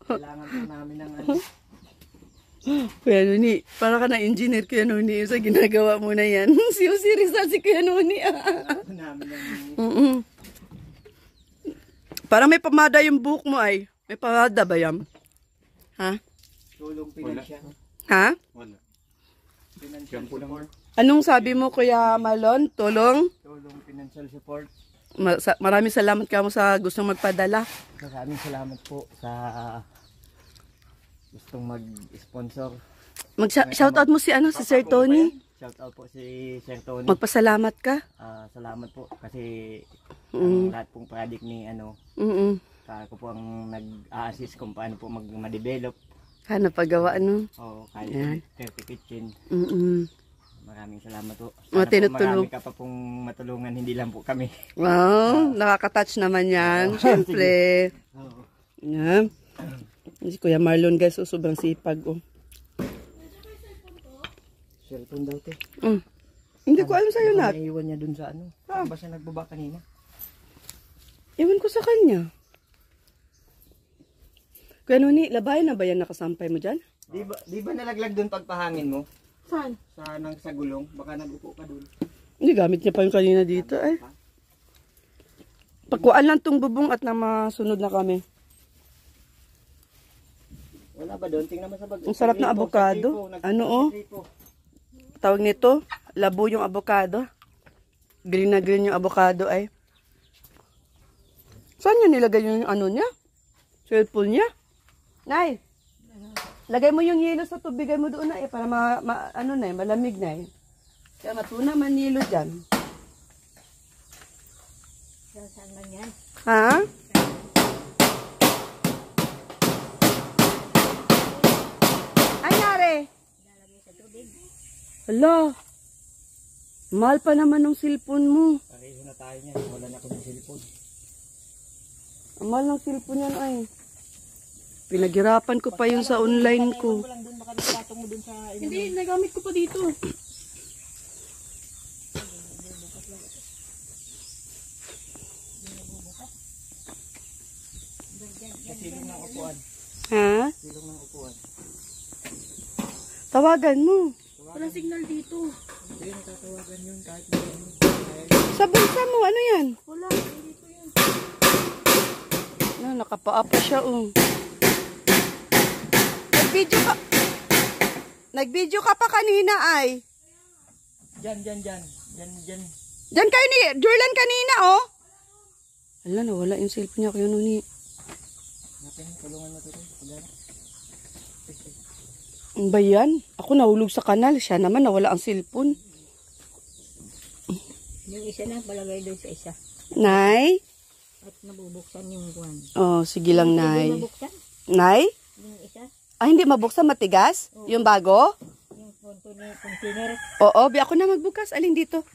Kailangan po namin ng ano. Kuya Nuni, para ka na engineer Kuya Nuni sa ginagawa mo na yan. si Rizal si Kuya Nuni. namin ng Mm-mm. Parang may pamada yung book mo ay. May pamada ba yan? Ha? tulong pinansyal. Ha? Wala. Financial support. Anong sabi mo Kuya Malon? Tulong? Tulong financial support. Ma- sa- maraming salamat ka mo sa gustong magpadala. Maraming salamat po sa gustong mag-sponsor. Mag-shoutout mo si ano si Sir Tony. Shout out po si Sir Tony. Magpasalamat ka. Ah, salamat po kasi Mm. ang lahat pong project ni ano, Mm-mm. ako po ang nag-a-assist kung paano po mag- ma-develop Hanap pagawa ano. o kahit Yan. Dirty Kitchen. Mm-mm. Maraming salamat po. Sana po tinutulong. marami ka pa pong matulungan, hindi lang po kami. Wow, nakaka-touch naman yan. Siyempre. Oo. Yan. Si Kuya Marlon guys, oh, sobrang sipag. Oh. Cellphone daw te. Mm. Hindi ko alam sa'yo Baka nat. Naiwan niya dun sa ano. Saan ba siya nagbaba kanina? Ewan ko sa kanya. Kuya Nuni, labayan na ba yan nakasampay mo dyan? Di ba, di ba nalaglag dun pagpahangin mo? Saan? Sa, nang, sa gulong? Baka nagupo ka dun. Hindi, gamit niya pa yung kanina dito eh. Pakuan lang tong bubong at na masunod na kami. Wala ba doon? Tingnan mo sa bag. Ang sarap sa na avocado. Ano, oh? Tawag nito, labo yung avocado. Green na green yung avocado ay. Saan niya nilagay yung ano niya? Cellphone niya? Nay, lagay mo yung yelo sa tubigan mo doon na eh, para ma, ma- ano na eh, malamig na eh. Kaya matuna man yelo dyan. Saan man yan? Ha? Ay, nare. Hala. Mahal pa naman ng cellphone mo. Pareho na tayo niyan. Wala na ako ng cellphone. Ang mahal ng cellphone yan ay. Pinaghirapan ko pa yun sa online ko. Hindi, nagamit ko pa dito. Ha? Tawagan mo. Walang signal dito. Sa bulsa mo, ano yan? Wala, hindi ko yun. Ano, nakapaa pa siya, oh. Nag-video ka. Nag-video ka pa kanina, ay. Diyan, diyan, diyan. Diyan, diyan. Diyan kayo ni Jorlan kanina, oh. Ala, nawala yung cellphone niya. Kaya ano ni... Natin, tulungan mo to. Pagano. Ang ba yan? Ako nahulog sa kanal. Siya naman nawala ang cellphone. Yung isa na palagay doon sa isa. Nay? At nabubuksan yung buwan. Oh, sige lang, Nay. Mabuksan? Nay? Yung isa, Ah, hindi mabuksan matigas? Yung bago? yung container, container. Oo, bi ako na magbukas. Alin dito?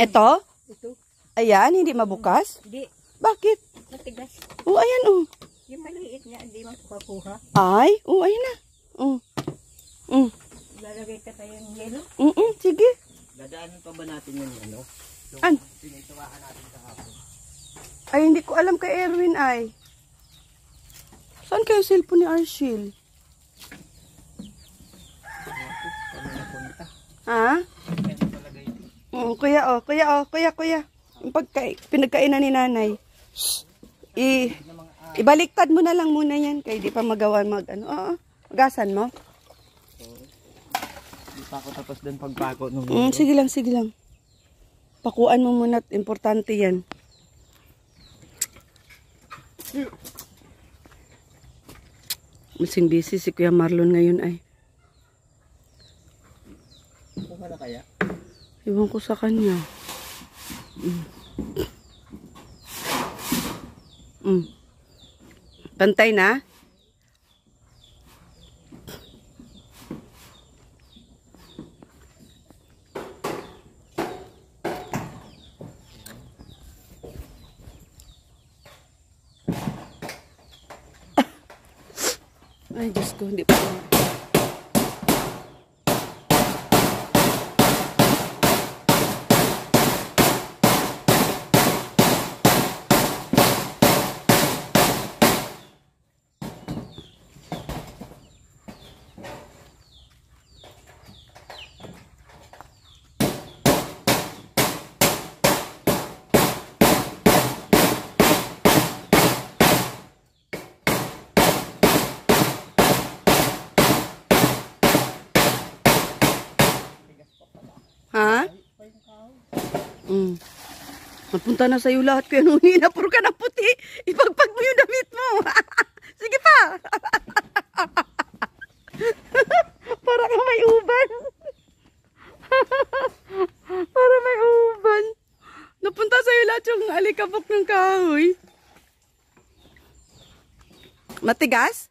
Ito? Ito. Ayan, hindi mabukas? Hindi, Bakit? matigas. Oh, ayan, oh. Yung maliit niya, hindi makukuha. Ay, oh, ayan na. Mm. Mm. Lalagay ka tayo ng yelo. Mm, mm, sige. Dadaanan pa ba natin yung ano? An? Pinituwakan natin sa hapon. Ay, hindi ko alam kay Erwin ay. Saan kayo cellphone ni Arshil? Ha? Mm, kuya, oh, kuya, oh, kuya, kuya. Yung pagka, pinagkainan ni nanay. Shh. I, ibaliktad mo na lang muna yan, kaya di pa magawa mag, ano, oo. Magasan mo? Hindi pa ako tapos doon pagpako Mm, sige lang, sige lang. Pakuan mo muna, importante yan. Masing busy si Kuya Marlon ngayon ay. Kuha na kaya? Iwan ko sa kanya. Mm. Mm. Pantay na? Ay, Diyos ko, hindi pa. Mm. Napunta na sa'yo lahat ko yan. Huni na puro ka ng puti. Ipagpag mo yung damit mo. Sige pa. Para ka may uban. Para may uban. Napunta sa'yo lahat yung alikabok ng kahoy. Matigas?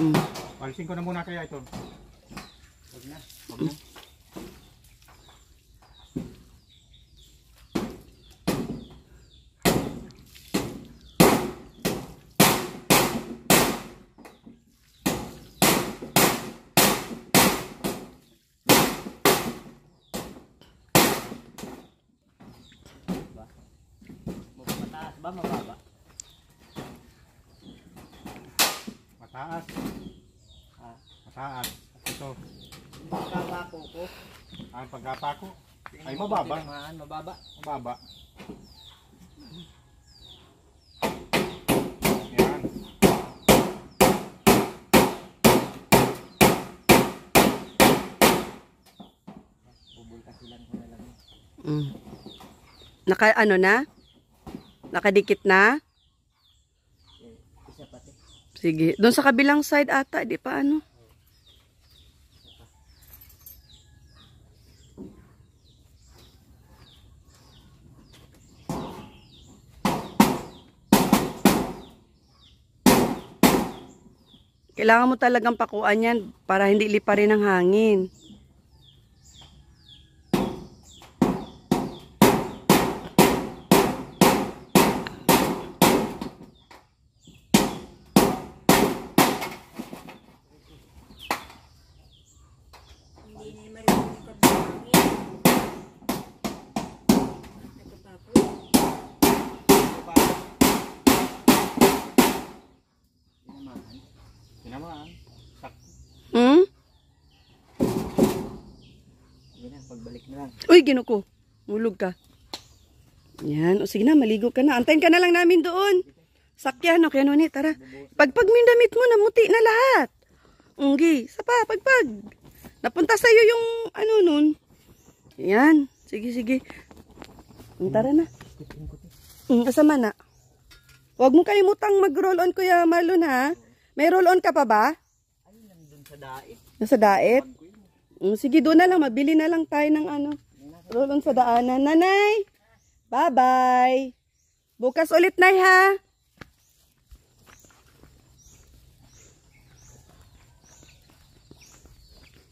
Mm. Alisin ko na muna kaya ito. Mataas ba? Mababa? Mataas. Ah. Mataas. Ito. Pagkabako ko. Ang pagkapa ko. Ay, mababa. Tinamaan, mababa. Yan. Bubulkasilan ko na lang. Mm. Naka ano na? Nakadikit na? Sige. Doon sa kabilang side ata, di pa ano? Kailangan mo talagang pakuan yan para hindi lipa rin ng hangin. Hindi na marunong ka buhangin. Nagpapapoy. Tinamaan. Hmm? Yan na, pagbalik na lang. Uy, ginuko. Mulog ka. Yan. O sige na, maligo ka na. Antayin ka na lang namin doon. Sakyan, okay, no, ni, tara. Pagpag mo yung damit mo, namuti na lahat. Unggi, sa pa, pagpag. Napunta sa'yo yung, ano nun. Yan. Sige, sige. Mm, Tara na. Mm, kasama na. Huwag mo kalimutang mag-roll on, Kuya Marlon, ha? May roll on ka pa ba? Dun sa dait. Nasa daet? Mm, sige, doon na lang. Mabili na lang tayo ng ano. Roll on sa daanan. Nanay! Bye-bye! Bukas ulit, Nay, ha?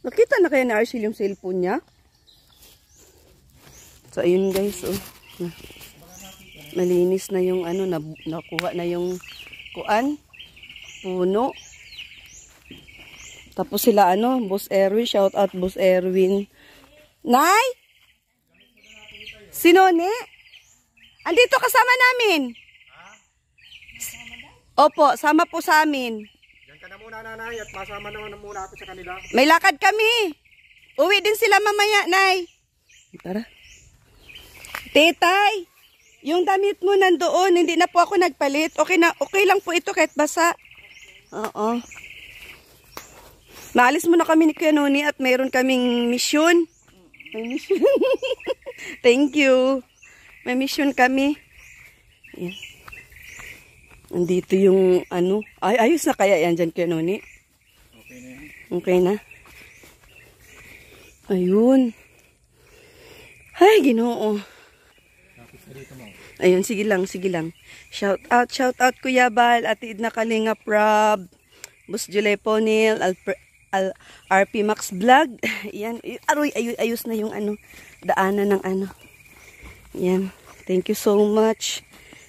Nakita na kaya ni Arshil yung cellphone niya? So, ayun guys, oh. Malinis na yung ano, na, nakuha na yung kuan, puno. Tapos sila ano, Boss Erwin, shout out Boss Erwin. Nay? Sino ni? Andito kasama namin. Opo, sama po sa amin. Yan ka na muna nanay at masama naman na muna ako sa kanila. May lakad kami. Uwi din sila mamaya, Nay. Tara. Tetay, yung damit mo nandoon, hindi na po ako nagpalit. Okay na, okay lang po ito kahit basa. Oo. Naalis mo na kami ni Kuya Noni at mayroon kaming mission. May mission. Thank you. May mission kami. Ayan. Nandito yung ano. Ay, ayos na kaya yan dyan, Kuya Noni? Okay na yan. Okay na. Ayun. Ay, ginoo. Ayun, sige lang, sige lang. Shout out, shout out Kuya Bal, Ate Idna Kalinga Prab, Bus July Ponil, Al, RP Max Vlog. Yan, aroy, ayos, ayos na yung ano, daanan ng ano. Yan, thank you so much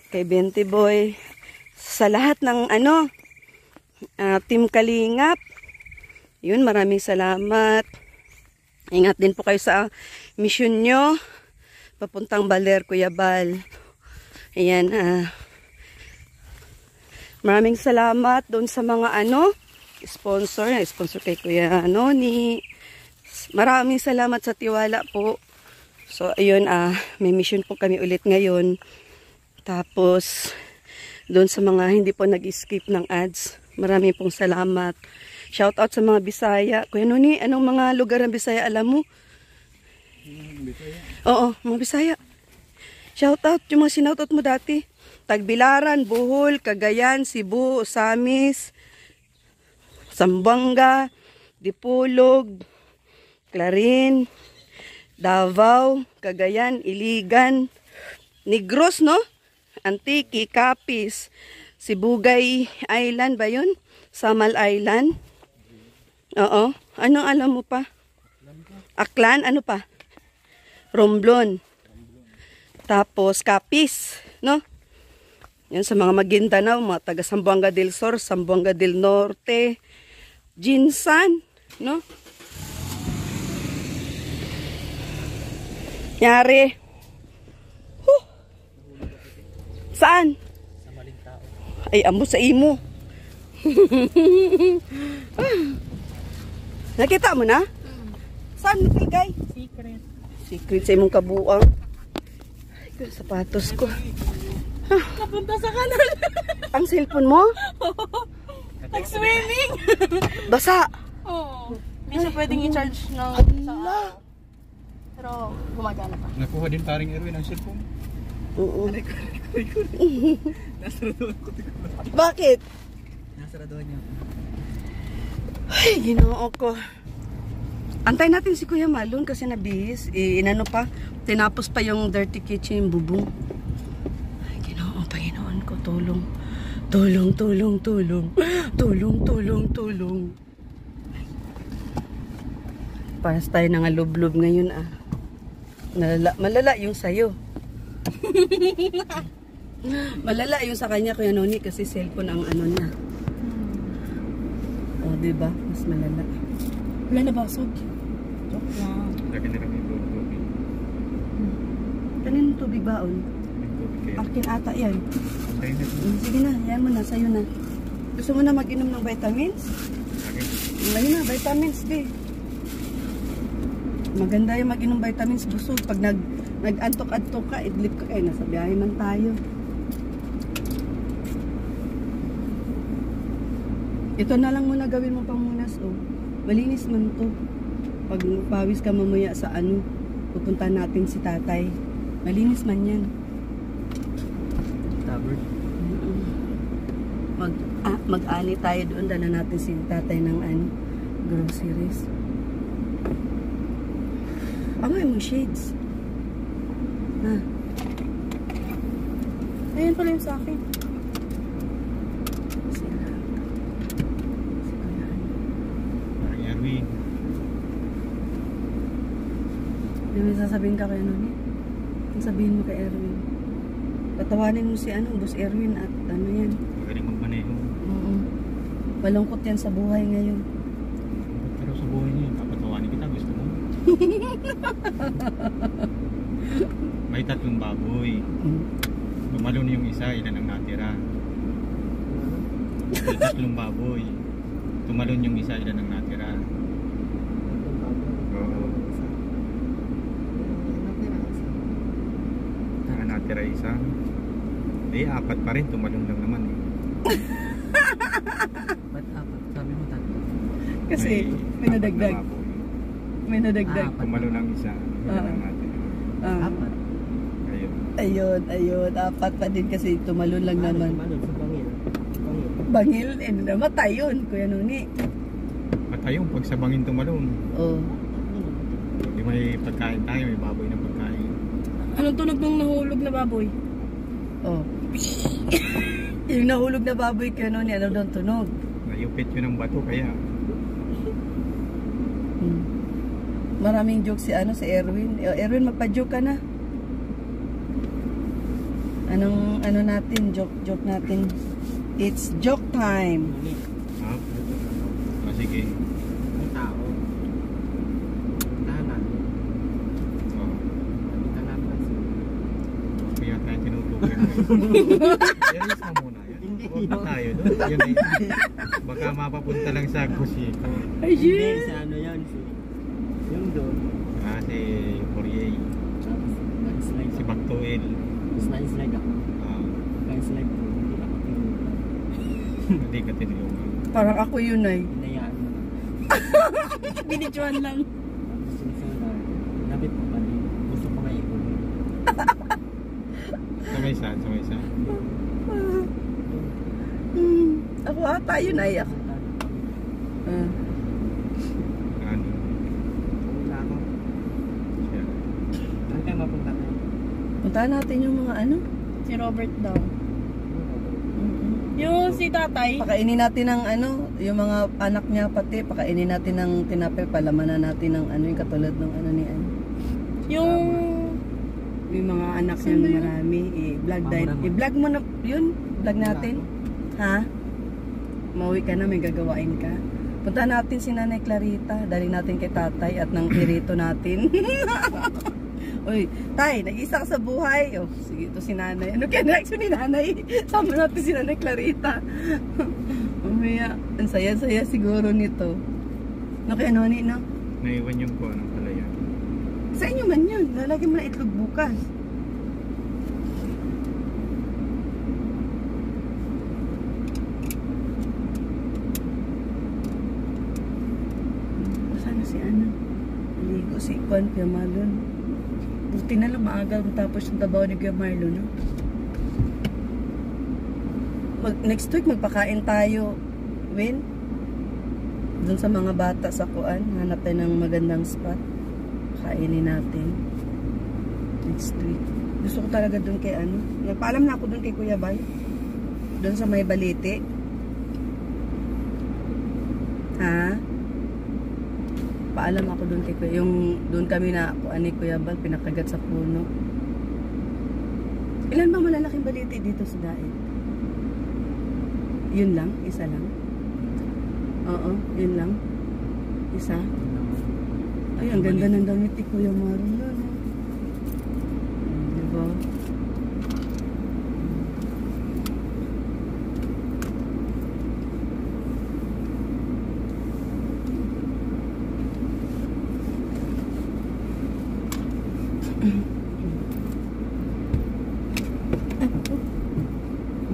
kay Bente Boy sa lahat ng ano, ah, Team Kalingap. Yun, maraming salamat. Ingat din po kayo sa mission nyo. Papuntang Baler, Kuya Bal. Ayan, ah. maraming salamat doon sa mga ano, sponsor, sponsor kay Kuya Noni. Maraming salamat sa tiwala po. So, ayun, ah, may mission po kami ulit ngayon. Tapos, doon sa mga hindi po nag-skip ng ads, maraming pong salamat. Shout out sa mga Bisaya. Kuya Noni, anong mga lugar ng Bisaya alam mo? Oo, mga Bisaya. Shout out yung mga sinoutout mo dati. Tagbilaran, Bohol, Cagayan, Cebu, Osamis, Zamboanga, Dipolog, Clarin, Davao, Cagayan, Iligan, Negros, no? Antique, Capiz, Sibugay Island ba yun? Samal Island? Oo. Anong alam mo pa? Aklan, ano pa? Romblon. Tapos Capiz, no? Yan sa mga Maguindanao, mga taga Sambuanga del Sur, Sambuanga del Norte, Jinsan, no? Yari. Huh. Saan? Sa maling tao. Ay, amo sa imo. Nakita mo na? Saan napigay? Secret. Secret sa imong kabuang. Ay, ko, sapatos ko. Napunta sa kanal. Ang cellphone mo? Nag-swimming. Basa. Oo. Hindi siya pwedeng i-charge ng Hala. Pero gumagana pa. Nakuha din paring Erwin ang cellphone. Oo. Bakit? Nasaraduhan niya ako. Ay, ginoo ko. Antay natin si Kuya Malon kasi nabihis. I, inano pa, tinapos pa yung dirty kitchen yung bubong. Ay, ginoo, Panginoon ko, tulong. Tulong, tulong, tulong. Tulong, tulong, tulong. Paras tayo ng alublob ngayon ah. Malala, malala yung sayo. malala yung sa kanya Kuya Noni kasi cellphone ang ano niya. O, oh, diba? Mas malala. Wala na basog. Lagi na lang yung tubig. Kaninong tubig baon? Yung tubig kayo. Akin ata yan. Mm, Sige na, yan mo na, sa'yo na. Gusto mo na mag-inom ng vitamins? Lagi. Ngayon na, vitamins, di. Maganda yung mag-inom vitamins, busog. Pag nag, nag-antok-antok ka, idlip ka, eh, nasa biyahe man tayo. Ito na lang muna gawin mo pamunas, oh. Malinis man to. Pag pawis ka mamaya sa ano, pupunta natin si tatay. Malinis man yan. Tabard. mag ah, mag-ani tayo doon dala natin si tatay ng ano groceries Amay mo shades na Ayan pala yung sa akin. sila Parang Erwin. Di may sasabihin ka kay Noni? Ang sabihin mo kay Erwin. Tatawanin mo si ano, Boss Erwin at ano yan. Magaling magmaneho. Oo. Malungkot yan sa buhay ngayon. Pero sa buhay niya, papatawanin kita. Gusto mo? May tatlong baboy. Tumalon yung isa, ilan ang natira. May tatlong baboy. Tumalon yung isa, ilan ang natira. Oo. Ang natira isa. Eh, apat pa rin. Tumalon lang naman. Eh. Ba't apat? Sabi mo tatlo. Kasi may na nadagdag. baboy. May nadagdag. Tumalon ang isa, ilan ang natira. Ah. Apat. Ayun. Ayun, ayun. Apat pa din kasi tumalon lang naman. Tumalon sa bangil. Bangil. Bangil, eh, namatay yun, Kuya Nuni. Patayong pag sa bangin tumalon. Oh. Di may pagkain tayo, may baboy pagkain. Anong tunog ng nahulog na baboy? Oh. yung nahulog na baboy Kuya Nuni, ano doon tunog? Nayupit yun ng bato, kaya Hmm. Maraming joke si ano si Erwin. Eh, Erwin, magpa-joke ka na. Anong ano natin, joke joke natin. It's joke time. ha? Ah, sige. May tao. Puntahan natin. Oh, Puntahan natin kasi. kaya tayo Yan isa muna. Yan. Huwag na tayo doon. Yun eh. Baka mapapunta lang sa kusiko. Ay, Hindi, si ano yan. Si, yung doon. Ah, si. Tapos, nag-slide Si. Tapos na-slide ako. Ah, Nag-slide ko. Hindi ako tinulungan. hindi ka tinulungan. Parang ako yun ay. Hinayaan mo lang. Binidyoan lang. Tapos yung sa Nabit mo pa rin. Gusto ko nga iuwi. Sa may saan, sa may saan. Hmm. Ako ata yun ay ako. Ah. Ano? Wala ako. Siya. Saan kayo mapunta tayo? Puntahan natin yung mga ano. Si Robert daw. Yung si tatay. Pakainin natin ng ano, yung mga anak niya pati, pakainin natin ng tinapay, palamanan natin ng ano, yung katulad ng ano ni ano. Yung... Yung mga anak niya Saan ba yun? marami, i-vlog dahil, Pamurama. i-vlog mo na, yun, vlog natin. Ha? Mauwi ka na, may gagawain ka. Punta natin si Nanay Clarita, dali natin kay tatay at ng kirito natin. Uy, tay, nag-isa ka sa buhay. Oh, sige, ito si nanay. Ano kaya reaction ni nanay? Sama natin si Nanay Clarita. Umaya, ang saya-saya siguro nito. Ano kaya noni, no? Naiwan yung ko, ano pala yan. Sa inyo man yun. Lalagyan mo na itlog bukas. Sana si ano? Ligo si Kwan kaya Marlon. Buti na lang maaga matapos yung tabaw ni Marlon, no? Mag, next week magpakain tayo, Win. Doon sa mga bata sa Kuan, hanap tayo ng magandang spot kainin natin week. Gusto ko talaga doon kay ano. Nagpaalam na ako doon kay Kuya Bay. Doon sa may baliti? Ha? Paalam ako doon kay Kuya. Yung doon kami na kuan ni Kuya Bal, pinakagat sa puno. Ilan ba malalaking baliti dito sa Daet? Yun lang? Isa lang? Oo, yun lang. Isa. Ay, ang ganda ng damit ni Kuya Marlon. no? Diba?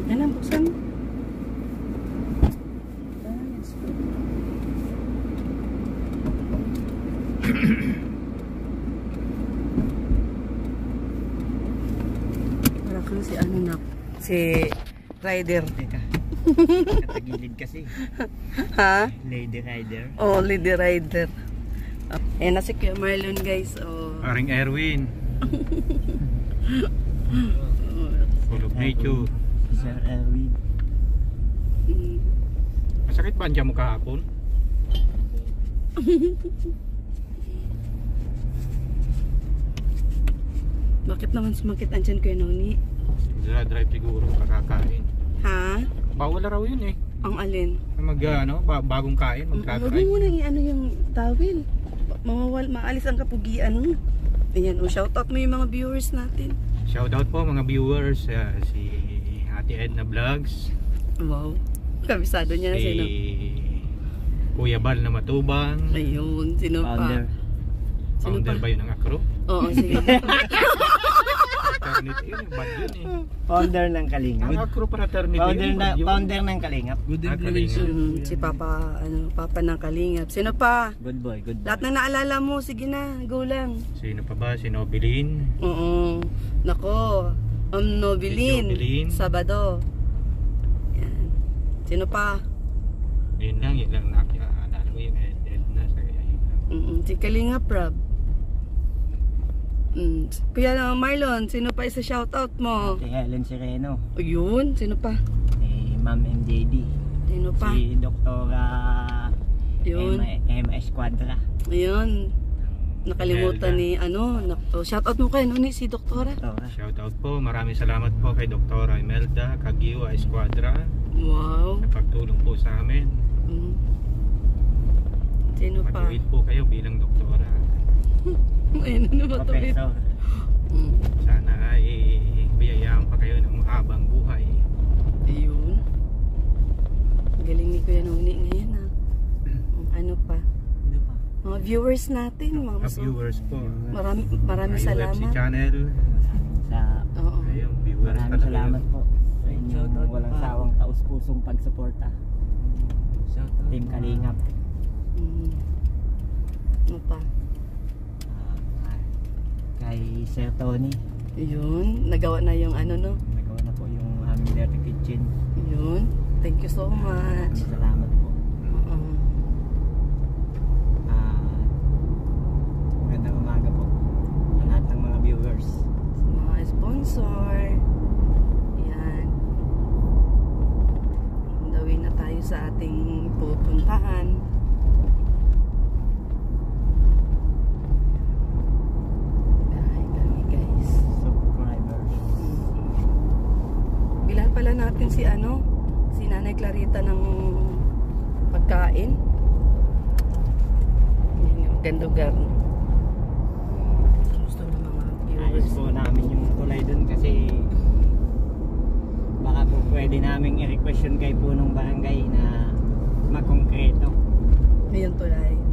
Yan ang buksan mo. Ah, let's go. Para kang si ano na, si Rider. Teka. Katagilid kasi. Ha? Lady Rider. Oh, Lady Rider. Oh, ayan na si Kuya Marlon guys. Oh. Paring Erwin. Full of nature. Sir Erwin. Masakit ba ang tiyan mo kahapon? Bakit naman sumakit ang tiyan Kuya Noni? Drive siguro kakakain. Ha? Bawal na raw yun eh. Ang alin? Mag ano, ba- bagong kain, Huwag mo muna i-ano yung towel. Mawawal, maalis ang kapugian mo. Ayan, o shoutout mo yung mga viewers natin. Shoutout po mga viewers, ah, si Ate Edna Vlogs, Wow. Kabisado niya na si sino. Kuya Bal na Matubang, Ayun, sino Founder. pa? Sino founder pa? ba yun ng Acro? Oo, sige. Fraternity yun, bad yun eh. Founder ng Kalingap. Ang Acro Fraternity Founder, yun, na, founder ng Kalingap. Good Ah, information. Mm, si Papa, ano, Papa ng Kalingap. Sino pa? Good boy, good boy. Lahat na naalala mo, sige na, go lang. Sino pa ba? Si Nobilin. Oo. Nako, um, Nobilin. Nobilin. Sabado. Yan. Sino pa? Yun lang, yun lang nakikaalala ko yung Ed, Edna. Mm, si Kalinga Prab. Mm. Kuya na Marlon, sino pa isa shoutout mo? Si Helen Sereno. Ayun, sino pa? Si Ma'am MJD. Sino pa? Si Doktora Yun. Emma, Emma Esquadra. Ayun. Nakalimutan ni ano, na, oh, shoutout mo kay ni si Doktora. Doktora. Shoutout po, maraming salamat po kay Dr. Imelda Kagiwa Esquadra Wow. sa pagtulong po sa amin. Mm. Sino pa? Matuwid po kayo bilang doktora. Ayun, ano ba to? Professor. Sana ay biyayaan pa kayo ng mahabang buhay. Ayun. Galing ni Kuya Noni ngayon ah. Mm, Ano pa? Ano pa? Mga viewers natin, mga Mga mas- viewers po. Marami, maraming IUFC salamat. channel. Sa Oo. Ayun, viewers maraming talaga salamat po. Sa inyong walang sawang taus-pusong pagsuporta. Team Kalingap. Mm. Ano pa? Kay Sir Tony. Yun, nagawa na yung ano no. Nagawa na po yung aming dirty kitchen. Yun. Thank you so much. Salamat po. Oo. Ah, magandang umaga po sa lahat ng mga viewers. Sa mga sponsor. Yan. Dawin na tayo sa ating pupuntahan. subscribers. Bilan pala natin si ano, si Nanay Clarita ng pagkain. Yan yung magandang lugar. Gusto ng mga viewers. Ayos po namin yung kulay dun kasi baka po pwede namin i-request yun kay punong barangay na makongkreto. Ngayon tulay.